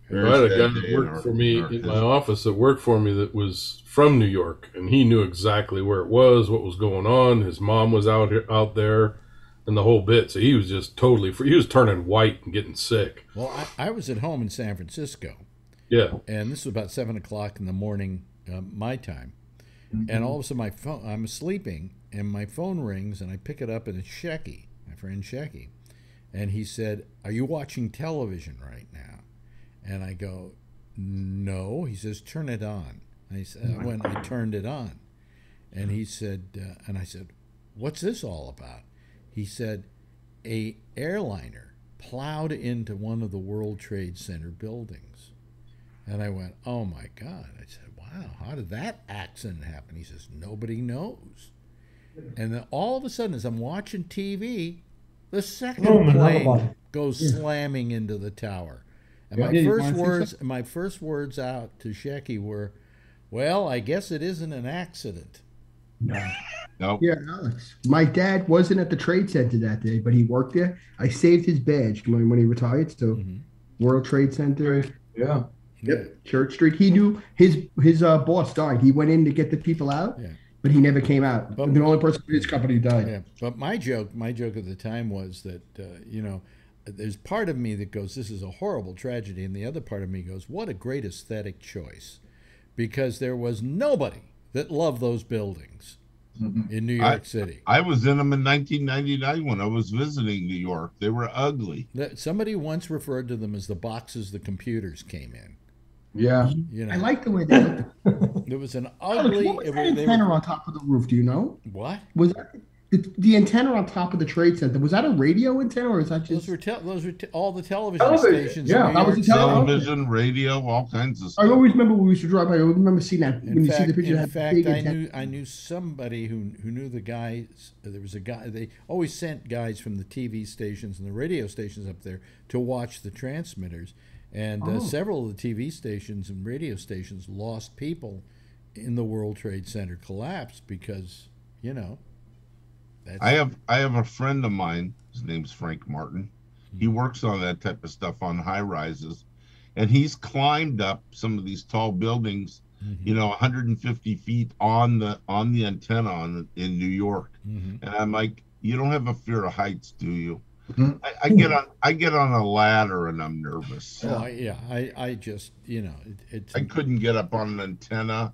Very I had a guy that worked our- for me in our my office that worked for me that was from New York, and he knew exactly where it was, what was going on. His mom was out here, out there, and the whole bit. So he was just totally free. He was turning white and getting sick. Well, I, I was at home in San Francisco, Yeah, and this was about seven o'clock in the morning, uh, my time. And all of a sudden, my phone, I'm sleeping, and my phone rings, and I pick it up, and it's Shecky, my friend Shecky. And he said, Are you watching television right now? And I go, No. He says, Turn it on. I said, When I turned it on. And he said, uh, And I said, What's this all about? He said, A airliner plowed into one of the World Trade Center buildings. And I went, oh my God. I said, wow, how did that accident happen? He says, nobody knows. And then all of a sudden, as I'm watching TV, the second Oh, plane goes slamming into the tower. And Yeah. my Yeah, first words, my first words out to Shecky were, well, I guess it isn't an accident. Nope. Yeah, Alex. My dad wasn't at the trade center that day, but he worked there. I saved his badge when, when he retired. So, Mhm. World Trade Center, Yeah. yep, Church Street. He knew his his uh, boss died. He went in to get the people out, Yeah. but he never came out. But- the only person in his company died. Yeah, but my joke, my joke at the time was that uh, you know, there's part of me that goes, "This is a horrible tragedy," and the other part of me goes, "What a great aesthetic choice," because there was nobody that loved those buildings Mm-hmm. in New I- York City. I was in them in 1999 when I was visiting New York. They were ugly. That- Somebody once referred to them as the boxes the computers came in. Yeah. You know, I like the way they looked. it was an Alex, ugly. what was it that was- antenna were- on top of the roof? Do you know? what? Was that the, the antenna on top of the trade center? Was that a radio antenna, or is that Those just? were te- those were te- all the television Television, stations. yeah, that was York the. Television, radio, all kinds of I always remember when we used to drive by. I remember seeing that In when you see the picture. it in fact, big I antenna. knew I knew somebody who who knew the guys. There was a guy. They always sent guys from the TV stations and the radio stations up there to watch the transmitters, and uh, Oh. several of the TV stations and radio stations lost people in the World Trade Center collapse because you know. That's, I have I have a friend of mine. His name's Frank Martin. He works on that type of stuff on high rises, and he's climbed up some of these tall buildings. Mhm, You know, 150 feet on the on the antenna on in New York, mhm. and I'm like, you don't have a fear of heights, do you? Mhm. I, I get on I get on a ladder and I'm nervous. Oh, yeah. I, I just you know it, it's I couldn't get up on an antenna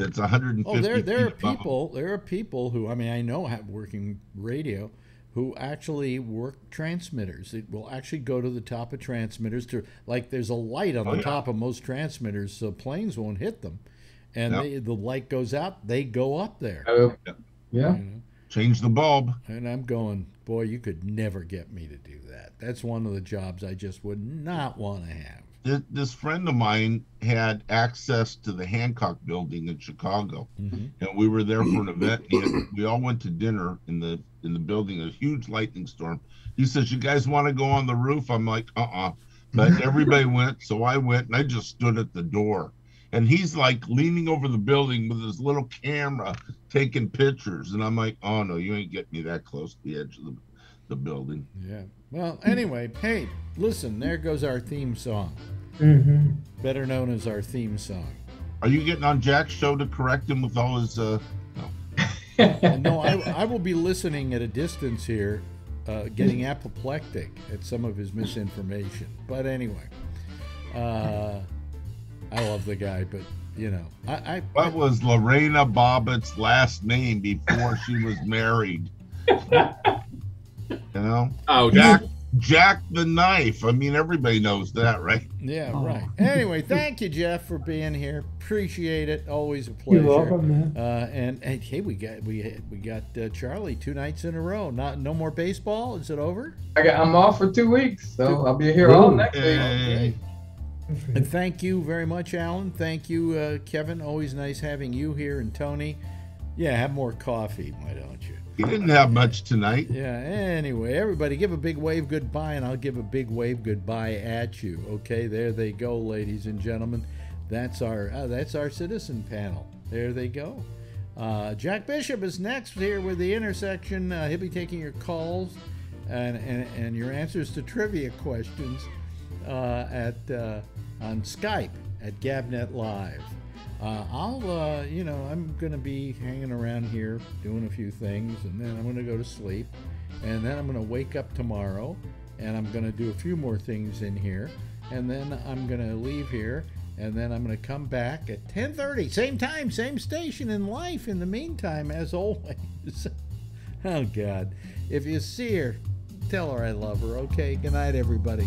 that's 150 Oh, there there are feet above. people there are people who I mean I know have working radio who actually work transmitters. It will actually go to the top of transmitters to like there's a light on Oh, the yeah. top of most transmitters so planes won't hit them. And Yep. they, the light goes out, they go up there. Uh, yeah. you know? Change the bulb. And I'm going, boy, you could never get me to do that. That's one of the jobs I just would not want to have. This, this friend of mine had access to the Hancock building in Chicago. Mhm. and we were there for an event. And we all went to dinner in the in the building. A huge lightning storm. He says, "You guys want to go on the roof?" I'm like, "Uh, uh But everybody went, so I went, and I just stood at the door. And he's like leaning over the building with his little camera, taking pictures. And I'm like, "Oh no, you ain't getting me that close to the edge of the, the building." Yeah. Well, anyway, hey, listen, there goes our theme song, Mm-hmm. better known as our theme song. Are you getting on Jack's show to correct him with all his? uh And no, I, I will be listening at a distance here, uh, getting apoplectic at some of his misinformation. But anyway, uh, I love the guy, but you know, I, I What was Lorena Bobbitt's last name before she was married? you know, Oh, Jack Jack the Knife. I mean, everybody knows that, right? yeah, right. Anyway, thank you, Jeff, for being here. Appreciate it. Always a pleasure. You're welcome, man. Uh, and, and hey, we got we we got uh, Charlie two nights in a row. Not no more baseball. Is it over? I got, I'm off for two weeks, so I'll be here all next week. Yay. And thank you very much, Alan. Thank you, uh, Kevin. Always nice having you here, and Tony. Yeah, have more coffee, why don't you? He didn't have much tonight. Yeah. Anyway, everybody, give a big wave goodbye, and I'll give a big wave goodbye at you. Okay, there they go, ladies and gentlemen. That's our uh, that's our citizen panel. There they go. Uh, Jack Bishop is next here with the intersection. Uh, he'll be taking your calls and, and, and your answers to trivia questions uh, at uh, on Skype at GABNet Live. Uh, I'll, uh, you know, I'm going to be hanging around here doing a few things, and then I'm going to go to sleep, and then I'm going to wake up tomorrow, and I'm going to do a few more things in here, and then I'm going to leave here, and then I'm going to come back at 10:30, same time, same station in life. In the meantime, as always. oh God, if you see her, tell her I love her. Okay. Good night, everybody.